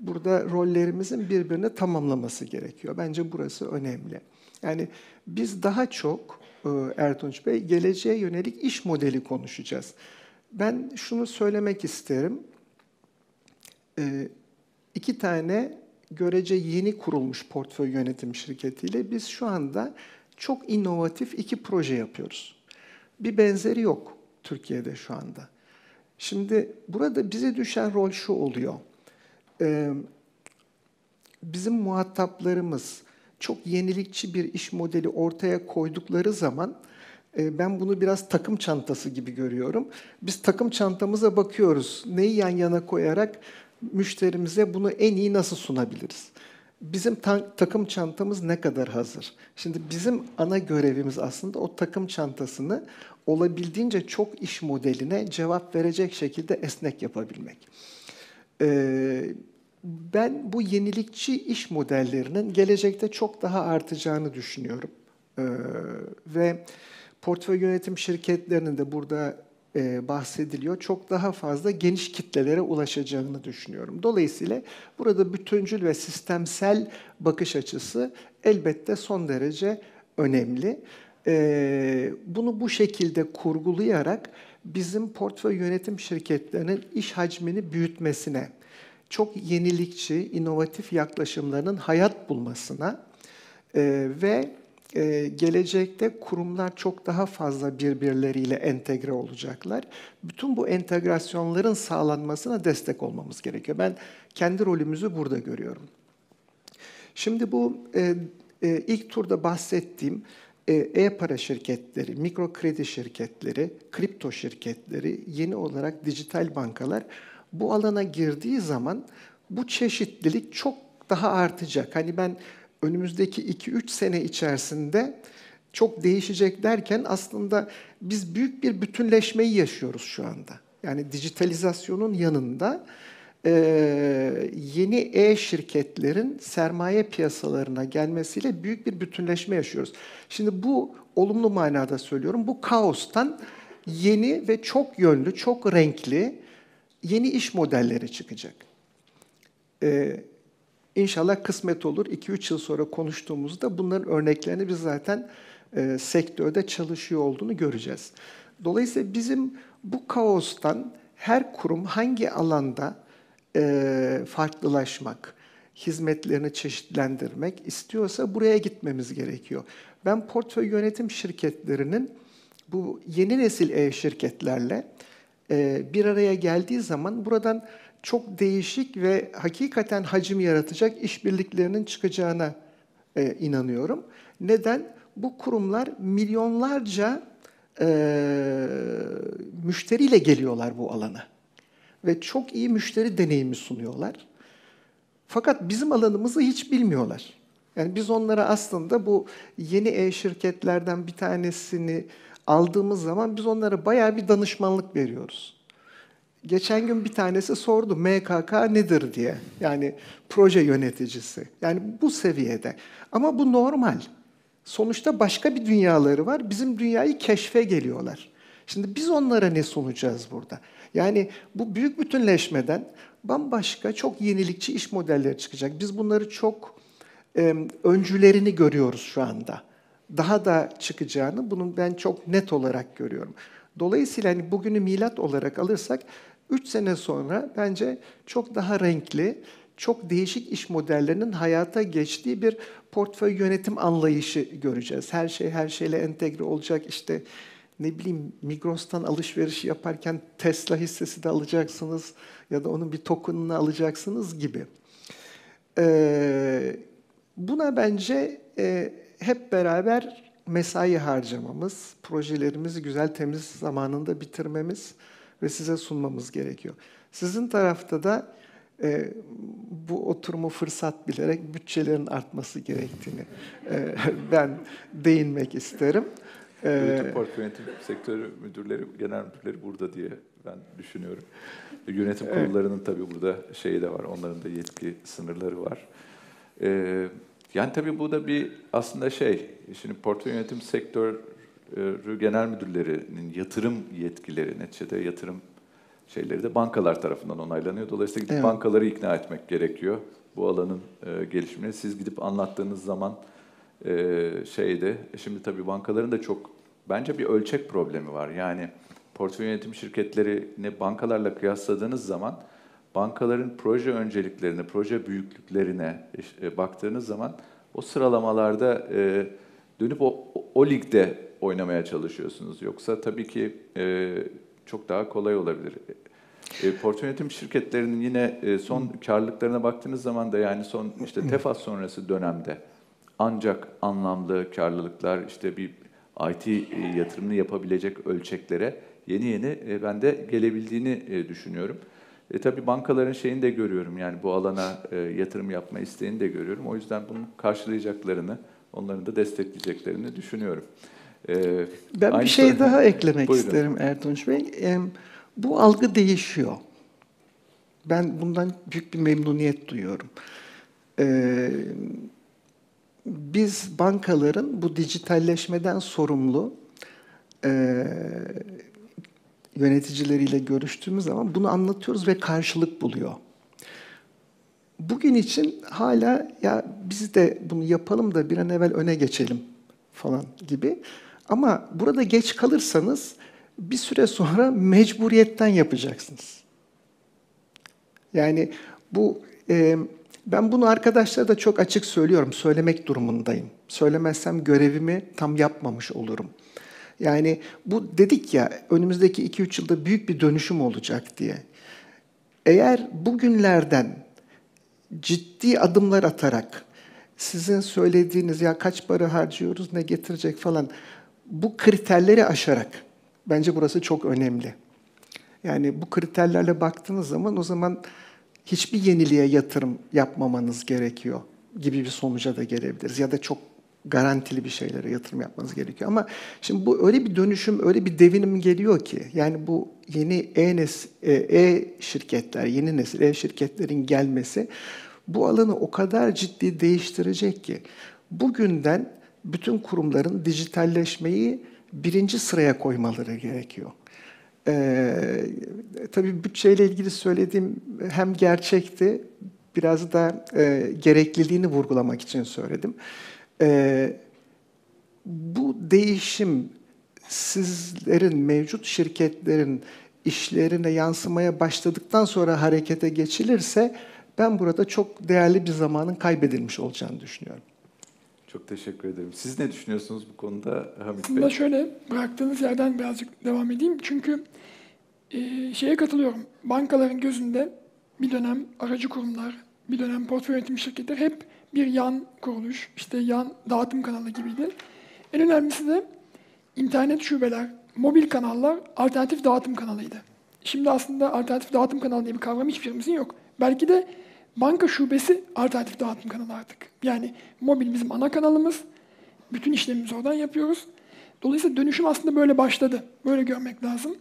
burada rollerimizin birbirini tamamlaması gerekiyor. Bence burası önemli. Yani biz daha çok e, Ertunç Bey geleceğe yönelik iş modeli konuşacağız. Ben şunu söylemek isterim. E, iki tane görece yeni kurulmuş portföy yönetim şirketiyle biz şu anda çok inovatif iki proje yapıyoruz. Bir benzeri yok Türkiye'de şu anda. Şimdi burada bize düşen rol şu oluyor. Ee, bizim muhataplarımız çok yenilikçi bir iş modeli ortaya koydukları zaman e, ben bunu biraz takım çantası gibi görüyorum. Biz takım çantamıza bakıyoruz. Neyi yan yana koyarak müşterimize bunu en iyi nasıl sunabiliriz? Bizim ta- takım çantamız ne kadar hazır? Şimdi bizim ana görevimiz aslında o takım çantasını olabildiğince çok iş modeline cevap verecek şekilde esnek yapabilmek. Ee, ben bu yenilikçi iş modellerinin gelecekte çok daha artacağını düşünüyorum. Ee, ve portföy yönetim şirketlerinin de burada e, bahsediliyor. Çok daha fazla geniş kitlelere ulaşacağını düşünüyorum. Dolayısıyla burada bütüncül ve sistemsel bakış açısı elbette son derece önemli. E, bunu bu şekilde kurgulayarak bizim portföy yönetim şirketlerinin iş hacmini büyütmesine, çok yenilikçi, inovatif yaklaşımlarının hayat bulmasına e, ve e, gelecekte kurumlar çok daha fazla birbirleriyle entegre olacaklar. Bütün bu entegrasyonların sağlanmasına destek olmamız gerekiyor. Ben kendi rolümüzü burada görüyorum. Şimdi bu e, e, ilk turda bahsettiğim e, e-para şirketleri, mikro kredi şirketleri, kripto şirketleri, yeni olarak dijital bankalar bu alana girdiği zaman bu çeşitlilik çok daha artacak. Hani ben önümüzdeki 2-3 sene içerisinde çok değişecek derken aslında biz büyük bir bütünleşmeyi yaşıyoruz şu anda. Yani dijitalizasyonun yanında e, yeni e-şirketlerin sermaye piyasalarına gelmesiyle büyük bir bütünleşme yaşıyoruz. Şimdi bu olumlu manada söylüyorum. Bu kaostan yeni ve çok yönlü, çok renkli yeni iş modelleri çıkacak. Ee, inşallah kısmet olur. 2-3 yıl sonra konuştuğumuzda bunların örneklerini biz zaten e, sektörde çalışıyor olduğunu göreceğiz. Dolayısıyla bizim bu kaostan her kurum hangi alanda e, farklılaşmak, hizmetlerini çeşitlendirmek istiyorsa buraya gitmemiz gerekiyor. Ben portföy yönetim şirketlerinin bu yeni nesil e, bir araya geldiği zaman buradan çok değişik ve hakikaten hacim yaratacak işbirliklerinin çıkacağına e, inanıyorum. Neden? Bu kurumlar milyonlarca e, müşteriyle geliyorlar bu alana ve çok iyi müşteri deneyimi sunuyorlar. Fakat bizim alanımızı hiç bilmiyorlar. Yani biz onlara aslında bu yeni e-şirketlerden bir tanesini aldığımız zaman biz onlara bayağı bir danışmanlık veriyoruz. Geçen gün bir tanesi sordu MKK nedir diye. Yani proje yöneticisi. Yani bu seviyede. Ama bu normal. Sonuçta başka bir dünyaları var. Bizim dünyayı keşfe geliyorlar. Şimdi biz onlara ne sunacağız burada? Yani bu büyük bütünleşmeden bambaşka çok yenilikçi iş modelleri çıkacak. Biz bunları çok e, öncülerini görüyoruz şu anda. Daha da çıkacağını bunun ben çok net olarak görüyorum. Dolayısıyla hani bugünü milat olarak alırsak 3 sene sonra bence çok daha renkli, çok değişik iş modellerinin hayata geçtiği bir portföy yönetim anlayışı göreceğiz. Her şey her şeyle entegre olacak. İşte ne bileyim Migros'tan alışveriş yaparken Tesla hissesi de alacaksınız ya da onun bir token'ını alacaksınız gibi. Ee, buna bence e, hep beraber mesai harcamamız, projelerimizi güzel temiz zamanında bitirmemiz ve size sunmamız gerekiyor. Sizin tarafta da e, bu oturumu fırsat bilerek bütçelerin artması gerektiğini e, ben değinmek isterim. Bütün ee, portföy yönetim sektörü müdürleri, genel müdürleri burada diye ben düşünüyorum. Yönetim kurullarının tabii burada şeyi de var, onların da yetki sınırları var. Ee, yani tabii bu da bir aslında şey, şimdi portföy yönetim sektörü genel müdürlerinin yatırım yetkileri, neticede yatırım şeyleri de bankalar tarafından onaylanıyor. Dolayısıyla gidip evet. bankaları ikna etmek gerekiyor bu alanın e, gelişimine. Siz gidip anlattığınız zaman e, şeyde, şimdi tabii bankaların da çok bence bir ölçek problemi var. Yani portföy yönetim şirketlerini bankalarla kıyasladığınız zaman bankaların proje önceliklerine, proje büyüklüklerine e, baktığınız zaman o sıralamalarda e, dönüp o, o ligde oynamaya çalışıyorsunuz. Yoksa tabii ki e, çok daha kolay olabilir. E, portföy yönetim şirketlerinin yine e, son karlılıklarına baktığınız zaman da yani son işte tefas sonrası dönemde ancak anlamlı karlılıklar işte bir IT e, yatırımını yapabilecek ölçeklere yeni yeni e, ben de gelebildiğini e, düşünüyorum. E, tabii bankaların şeyini de görüyorum yani bu alana e, yatırım yapma isteğini de görüyorum. O yüzden bunu karşılayacaklarını, onların da destekleyeceklerini düşünüyorum. E, ben bir şey daha eklemek Buyurun. isterim Ertunç Bey. Bu algı değişiyor. Ben bundan büyük bir memnuniyet duyuyorum. E, biz bankaların bu dijitalleşmeden sorumlu e, yöneticileriyle görüştüğümüz zaman bunu anlatıyoruz ve karşılık buluyor. Bugün için hala ya biz de bunu yapalım da bir an evvel öne geçelim falan gibi. Ama burada geç kalırsanız bir süre sonra mecburiyetten yapacaksınız. Yani bu e, ben bunu arkadaşlara da çok açık söylüyorum, söylemek durumundayım. Söylemezsem görevimi tam yapmamış olurum. Yani bu dedik ya önümüzdeki 2-3 yılda büyük bir dönüşüm olacak diye. Eğer bugünlerden ciddi adımlar atarak sizin söylediğiniz ya kaç para harcıyoruz, ne getirecek falan bu kriterleri aşarak bence burası çok önemli. Yani bu kriterlerle baktığınız zaman o zaman hiçbir yeniliğe yatırım yapmamanız gerekiyor gibi bir sonuca da gelebiliriz. Ya da çok garantili bir şeylere yatırım yapmanız gerekiyor. Ama şimdi bu öyle bir dönüşüm, öyle bir devinim geliyor ki yani bu yeni e-nes- e, e-şirketler, yeni nesil e-şirketlerin gelmesi bu alanı o kadar ciddi değiştirecek ki bugünden bütün kurumların dijitalleşmeyi birinci sıraya koymaları gerekiyor. Ee, tabii bütçeyle ilgili söylediğim hem gerçekti, biraz da e, gerekliliğini vurgulamak için söyledim. Ee, bu değişim sizlerin, mevcut şirketlerin işlerine yansımaya başladıktan sonra harekete geçilirse ben burada çok değerli bir zamanın kaybedilmiş olacağını düşünüyorum. Çok teşekkür ederim. Siz ne düşünüyorsunuz bu konuda Hamit Aslında Bey? şöyle bıraktığınız yerden birazcık devam edeyim. Çünkü e, şeye katılıyorum. Bankaların gözünde bir dönem aracı kurumlar, bir dönem portföy yönetim şirketleri hep bir yan kuruluş, işte yan dağıtım kanalı gibiydi. En önemlisi de internet şubeler, mobil kanallar alternatif dağıtım kanalıydı. Şimdi aslında alternatif dağıtım kanalı diye bir kavram hiçbirimizin yok. Belki de banka şubesi alternatif dağıtım kanalı artık. Yani mobil bizim ana kanalımız, bütün işlemimizi oradan yapıyoruz. Dolayısıyla dönüşüm aslında böyle başladı. Böyle görmek lazım.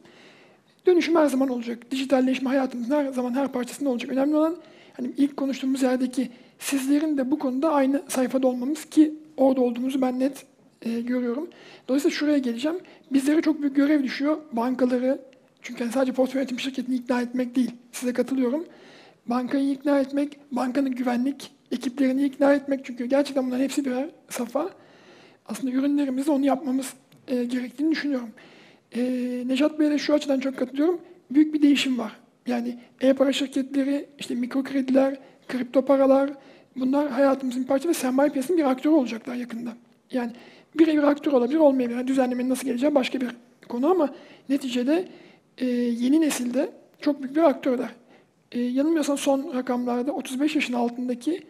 Dönüşüm her zaman olacak. Dijitalleşme hayatımızın her zaman her parçasında olacak. Önemli olan hani ilk konuştuğumuz yerdeki sizlerin de bu konuda aynı sayfada olmamız ki orada olduğumuzu ben net e, görüyorum. Dolayısıyla şuraya geleceğim. Bizlere çok büyük görev düşüyor. Bankaları, çünkü hani sadece portföy yönetim şirketini ikna etmek değil. Size katılıyorum. Bankayı ikna etmek, bankanın güvenlik ekiplerini ikna etmek. Çünkü gerçekten bunların hepsi birer safa. Aslında ürünlerimizde onu yapmamız e, gerektiğini düşünüyorum. E, Necat Bey'e de şu açıdan çok katılıyorum. Büyük bir değişim var. Yani e-para şirketleri, işte mikro krediler, kripto paralar bunlar hayatımızın parçası ve sermaye piyasasının bir aktörü olacaklar yakında. Yani birebir aktör olabilir, olmayabilir. Yani düzenlemenin nasıl geleceği başka bir konu ama neticede e, yeni nesilde çok büyük bir aktörler. E, yanılmıyorsam son rakamlarda 35 yaşın altındaki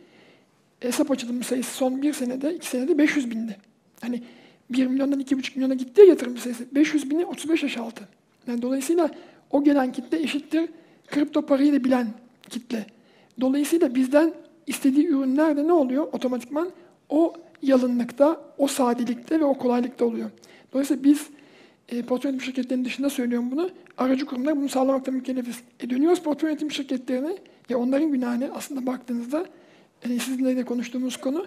hesap açılımı sayısı son bir senede, iki senede 500 bindi. Hani 1 milyondan 2,5 milyona gitti ya yatırımcı sayısı. 500 bini 35 yaş altı. Yani dolayısıyla o gelen kitle eşittir kripto parayı da bilen kitle. Dolayısıyla bizden istediği ürünler de ne oluyor? Otomatikman o yalınlıkta, o sadelikte ve o kolaylıkta oluyor. Dolayısıyla biz e, portföy şirketlerinin dışında söylüyorum bunu. Aracı kurumlar bunu sağlamakta mükellefiz. E, dönüyoruz portföy yönetim şirketlerine. Ya onların günahı aslında baktığınızda yani sizinle de konuştuğumuz konu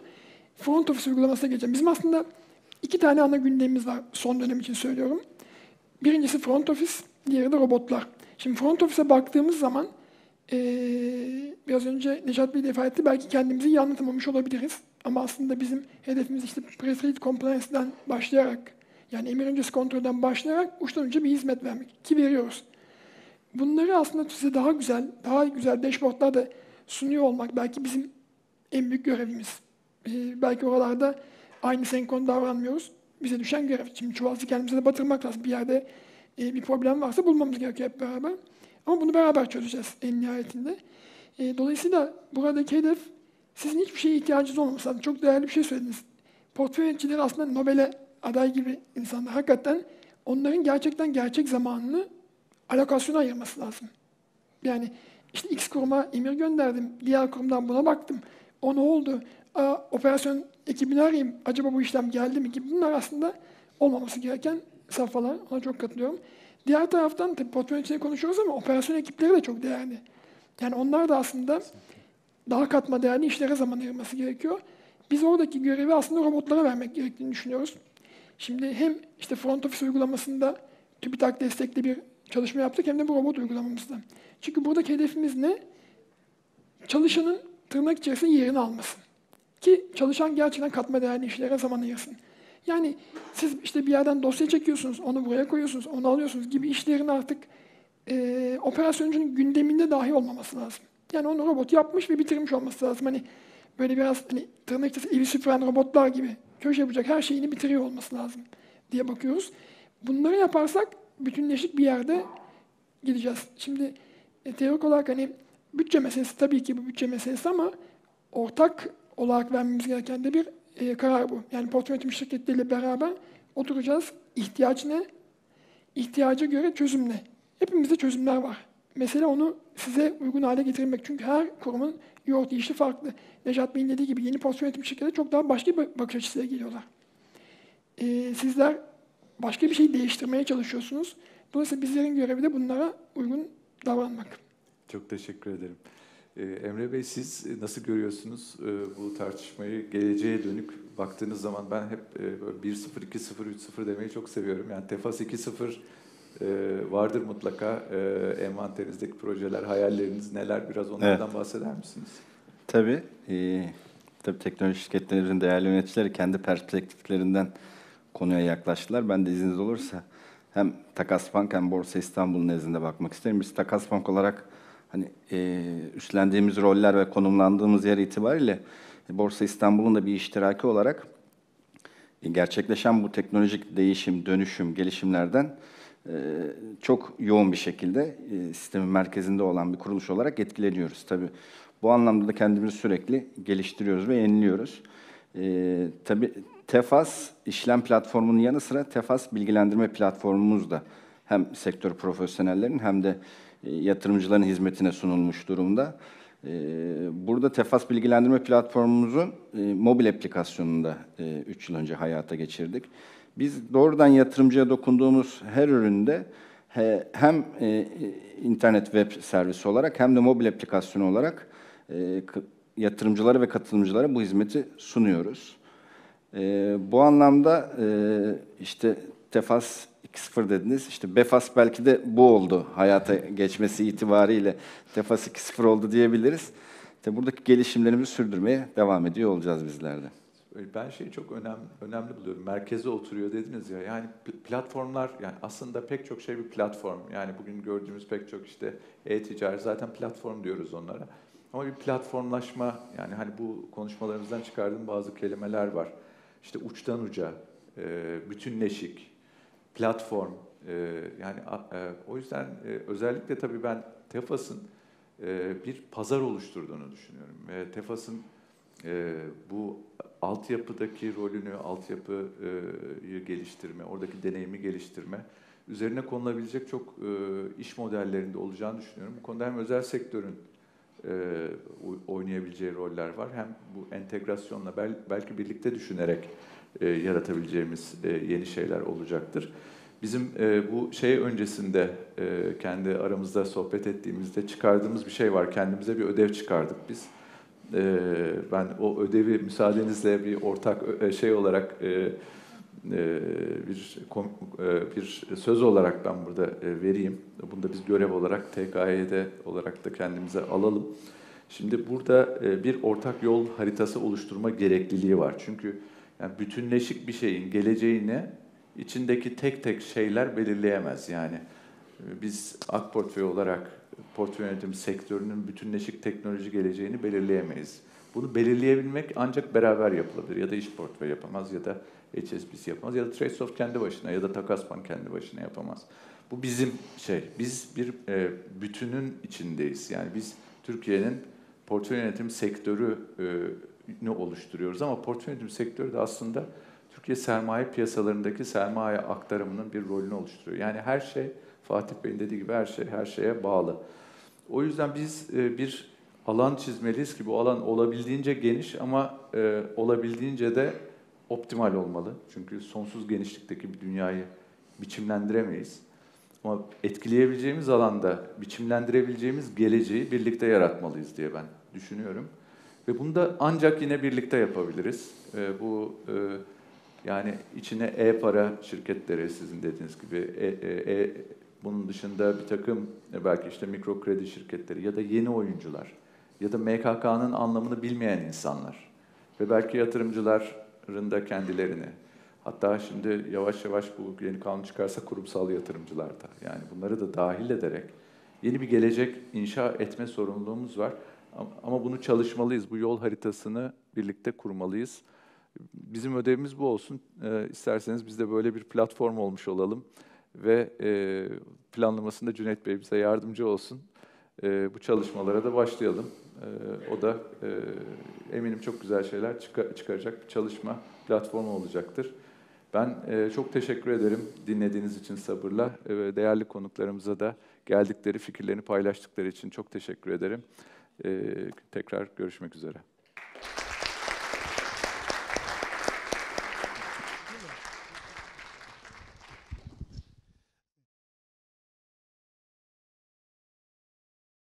front office uygulamasına geçeceğim. Bizim aslında iki tane ana gündemimiz var son dönem için söylüyorum. Birincisi front office, diğeri de robotlar. Şimdi front office'e baktığımız zaman ee, biraz önce Necat Bey de ifade etti. Belki kendimizi iyi anlatamamış olabiliriz. Ama aslında bizim hedefimiz işte press release compliance'den başlayarak yani emir öncesi kontrolden başlayarak uçtan uca bir hizmet vermek. Ki veriyoruz. Bunları aslında size daha güzel, daha güzel dashboardlar da sunuyor olmak belki bizim en büyük görevimiz. Ee, belki oralarda aynı senkron davranmıyoruz. Bize düşen görev. Şimdi çuvaldızı kendimize de batırmak lazım. Bir yerde e, bir problem varsa bulmamız gerekiyor hep beraber. Ama bunu beraber çözeceğiz en nihayetinde. E, dolayısıyla buradaki hedef sizin hiçbir şeye ihtiyacınız olmaması. Çok değerli bir şey söylediniz. Portföy yöneticileri aslında Nobel'e aday gibi insanlar. Hakikaten onların gerçekten gerçek zamanını alokasyona ayırması lazım. Yani işte X kuruma emir gönderdim, diğer kurumdan buna baktım. O ne oldu? Aa, operasyon ekibini arayayım, acaba bu işlem geldi mi gibi bunlar aslında olmaması gereken safhalar. Ona çok katılıyorum. Diğer taraftan tabii portföy içinde konuşuyoruz ama operasyon ekipleri de çok değerli. Yani onlar da aslında daha katma değerli işlere zaman ayırması gerekiyor. Biz oradaki görevi aslında robotlara vermek gerektiğini düşünüyoruz. Şimdi hem işte front office uygulamasında TÜBİTAK destekli bir çalışma yaptık hem de bu robot uygulamamızda. Çünkü buradaki hedefimiz ne? Çalışanın tırnak içerisinde yerini alması. Ki çalışan gerçekten katma değerli işlere zaman ayırsın. Yani siz işte bir yerden dosya çekiyorsunuz, onu buraya koyuyorsunuz, onu alıyorsunuz gibi işlerin artık e, operasyoncunun gündeminde dahi olmaması lazım. Yani onu robot yapmış ve bitirmiş olması lazım. Hani böyle biraz hani tırnak içerisinde evi süpüren robotlar gibi köşe yapacak her şeyini bitiriyor olması lazım diye bakıyoruz. Bunları yaparsak bütünleşik bir yerde gideceğiz. Şimdi e, teorik olarak hani bütçe meselesi tabii ki bu bütçe meselesi ama ortak olarak vermemiz gereken de bir e, karar bu. Yani portföy yönetim şirketleriyle beraber oturacağız. İhtiyaç ne? İhtiyaca göre çözüm ne? Hepimizde çözümler var. Mesele onu size uygun hale getirmek. Çünkü her kurumun yoğurt işi farklı. Necat Bey'in dediği gibi yeni portföy yönetim şirketleri çok daha başka bir bakış açısıyla geliyorlar. Ee, sizler başka bir şey değiştirmeye çalışıyorsunuz. Dolayısıyla bizlerin görevi de bunlara uygun davranmak. Çok teşekkür ederim. Ee, Emre Bey siz nasıl görüyorsunuz e, bu tartışmayı? Geleceğe dönük baktığınız zaman ben hep e, böyle 1-0, 2-0, 3-0 demeyi çok seviyorum. Yani Tefas 2-0 e, vardır mutlaka. E, envanterinizdeki projeler, hayalleriniz neler? Biraz onlardan bahseder misiniz? Tabii. E, tabii teknoloji şirketlerinin değerli yöneticileri kendi perspektiflerinden konuya yaklaştılar. Ben de izniniz olursa hem Takas Bank hem Borsa İstanbul nezdinde bakmak isterim. Biz Takas Bank olarak hani e, üstlendiğimiz roller ve konumlandığımız yer itibariyle e, Borsa İstanbul'un da bir iştiraki olarak e, gerçekleşen bu teknolojik değişim, dönüşüm, gelişimlerden çok yoğun bir şekilde e, sistemin merkezinde olan bir kuruluş olarak etkileniyoruz. Tabii bu anlamda da kendimizi sürekli geliştiriyoruz ve yeniliyoruz. E, tabii Tefas işlem platformunun yanı sıra Tefas bilgilendirme platformumuz da hem sektör profesyonellerinin hem de e, yatırımcıların hizmetine sunulmuş durumda. E, burada Tefas bilgilendirme platformumuzun e, mobil aplikasyonunu da 3 yıl önce hayata geçirdik. Biz doğrudan yatırımcıya dokunduğumuz her üründe he- hem e, internet web servisi olarak hem de mobil aplikasyon olarak e, yatırımcılara ve katılımcılara bu hizmeti sunuyoruz. E, bu anlamda işte Tefas 2.0 dediniz. İşte Befas belki de bu oldu hayata geçmesi itibariyle. Tefas 2.0 oldu diyebiliriz. İşte buradaki gelişimlerimizi sürdürmeye devam ediyor olacağız bizler de. Ben şeyi çok önemli, önemli buluyorum. Merkeze oturuyor dediniz ya. Yani pl- platformlar yani aslında pek çok şey bir platform. Yani bugün gördüğümüz pek çok işte e-ticaret zaten platform diyoruz onlara. Ama bir platformlaşma yani hani bu konuşmalarımızdan çıkardığım bazı kelimeler var. İşte uçtan uca, e, bütünleşik, platform. e, yani e, o yüzden özellikle tabii ben Tefas'ın bir pazar oluşturduğunu düşünüyorum. Tefas'ın bu altyapıdaki rolünü, altyapıyı geliştirme, oradaki deneyimi geliştirme üzerine konulabilecek çok e, iş modellerinde olacağını düşünüyorum. Bu konuda hem özel sektörün e, oy- oynayabileceği roller var, hem bu entegrasyonla bel- belki birlikte düşünerek e, yaratabileceğimiz yeni şeyler olacaktır. Bizim bu şey öncesinde kendi aramızda sohbet ettiğimizde çıkardığımız bir şey var. Kendimize bir ödev çıkardık biz. Ee, ben o ödevi müsaadenizle bir ortak ö- şey olarak e, e, bir e, bir söz olarak ben burada e, vereyim. Bunu da biz görev olarak TKY'de olarak da kendimize alalım. Şimdi burada e, bir ortak yol haritası oluşturma gerekliliği var. Çünkü yani bütünleşik bir şeyin geleceğini içindeki tek tek şeyler belirleyemez. Yani e, biz AK Portföy olarak portföy yönetim sektörünün bütünleşik teknoloji geleceğini belirleyemeyiz. Bunu belirleyebilmek ancak beraber yapılabilir. Ya da iş portföy yapamaz ya da HSBC yapamaz ya da Tracesoft kendi başına ya da Takasbank kendi başına yapamaz. Bu bizim şey. Biz bir e, bütünün içindeyiz. Yani biz Türkiye'nin portföy yönetim sektörünü oluşturuyoruz ama portföy yönetim sektörü de aslında Türkiye sermaye piyasalarındaki sermaye aktarımının bir rolünü oluşturuyor. Yani her şey Fatih Bey'in dediği gibi her şey her şeye bağlı. O yüzden biz e, bir alan çizmeliyiz ki bu alan olabildiğince geniş ama e, olabildiğince de optimal olmalı. Çünkü sonsuz genişlikteki bir dünyayı biçimlendiremeyiz. Ama etkileyebileceğimiz alanda biçimlendirebileceğimiz geleceği birlikte yaratmalıyız diye ben düşünüyorum. Ve bunu da ancak yine birlikte yapabiliriz. E, bu yani içine e-para şirketleri sizin dediğiniz gibi e, e, bunun dışında bir takım e, belki işte mikro kredi şirketleri ya da yeni oyuncular ya da MKK'nın anlamını bilmeyen insanlar ve belki yatırımcıların da kendilerini hatta şimdi yavaş yavaş bu yeni kanun çıkarsa kurumsal yatırımcılar da yani bunları da dahil ederek yeni bir gelecek inşa etme sorumluluğumuz var. Ama- bunu çalışmalıyız. Bu yol haritasını birlikte kurmalıyız. Bizim ödevimiz bu olsun. Ee, isterseniz biz de böyle bir platform olmuş olalım ve e, planlamasında Cüneyt Bey bize yardımcı olsun. E, bu çalışmalara da başlayalım. E, o da e, eminim çok güzel şeyler çıka- çıkaracak bir çalışma platformu olacaktır. Ben e, çok teşekkür ederim dinlediğiniz için sabırla. E, değerli konuklarımıza da geldikleri, fikirlerini paylaştıkları için çok teşekkür ederim. E, tekrar görüşmek üzere.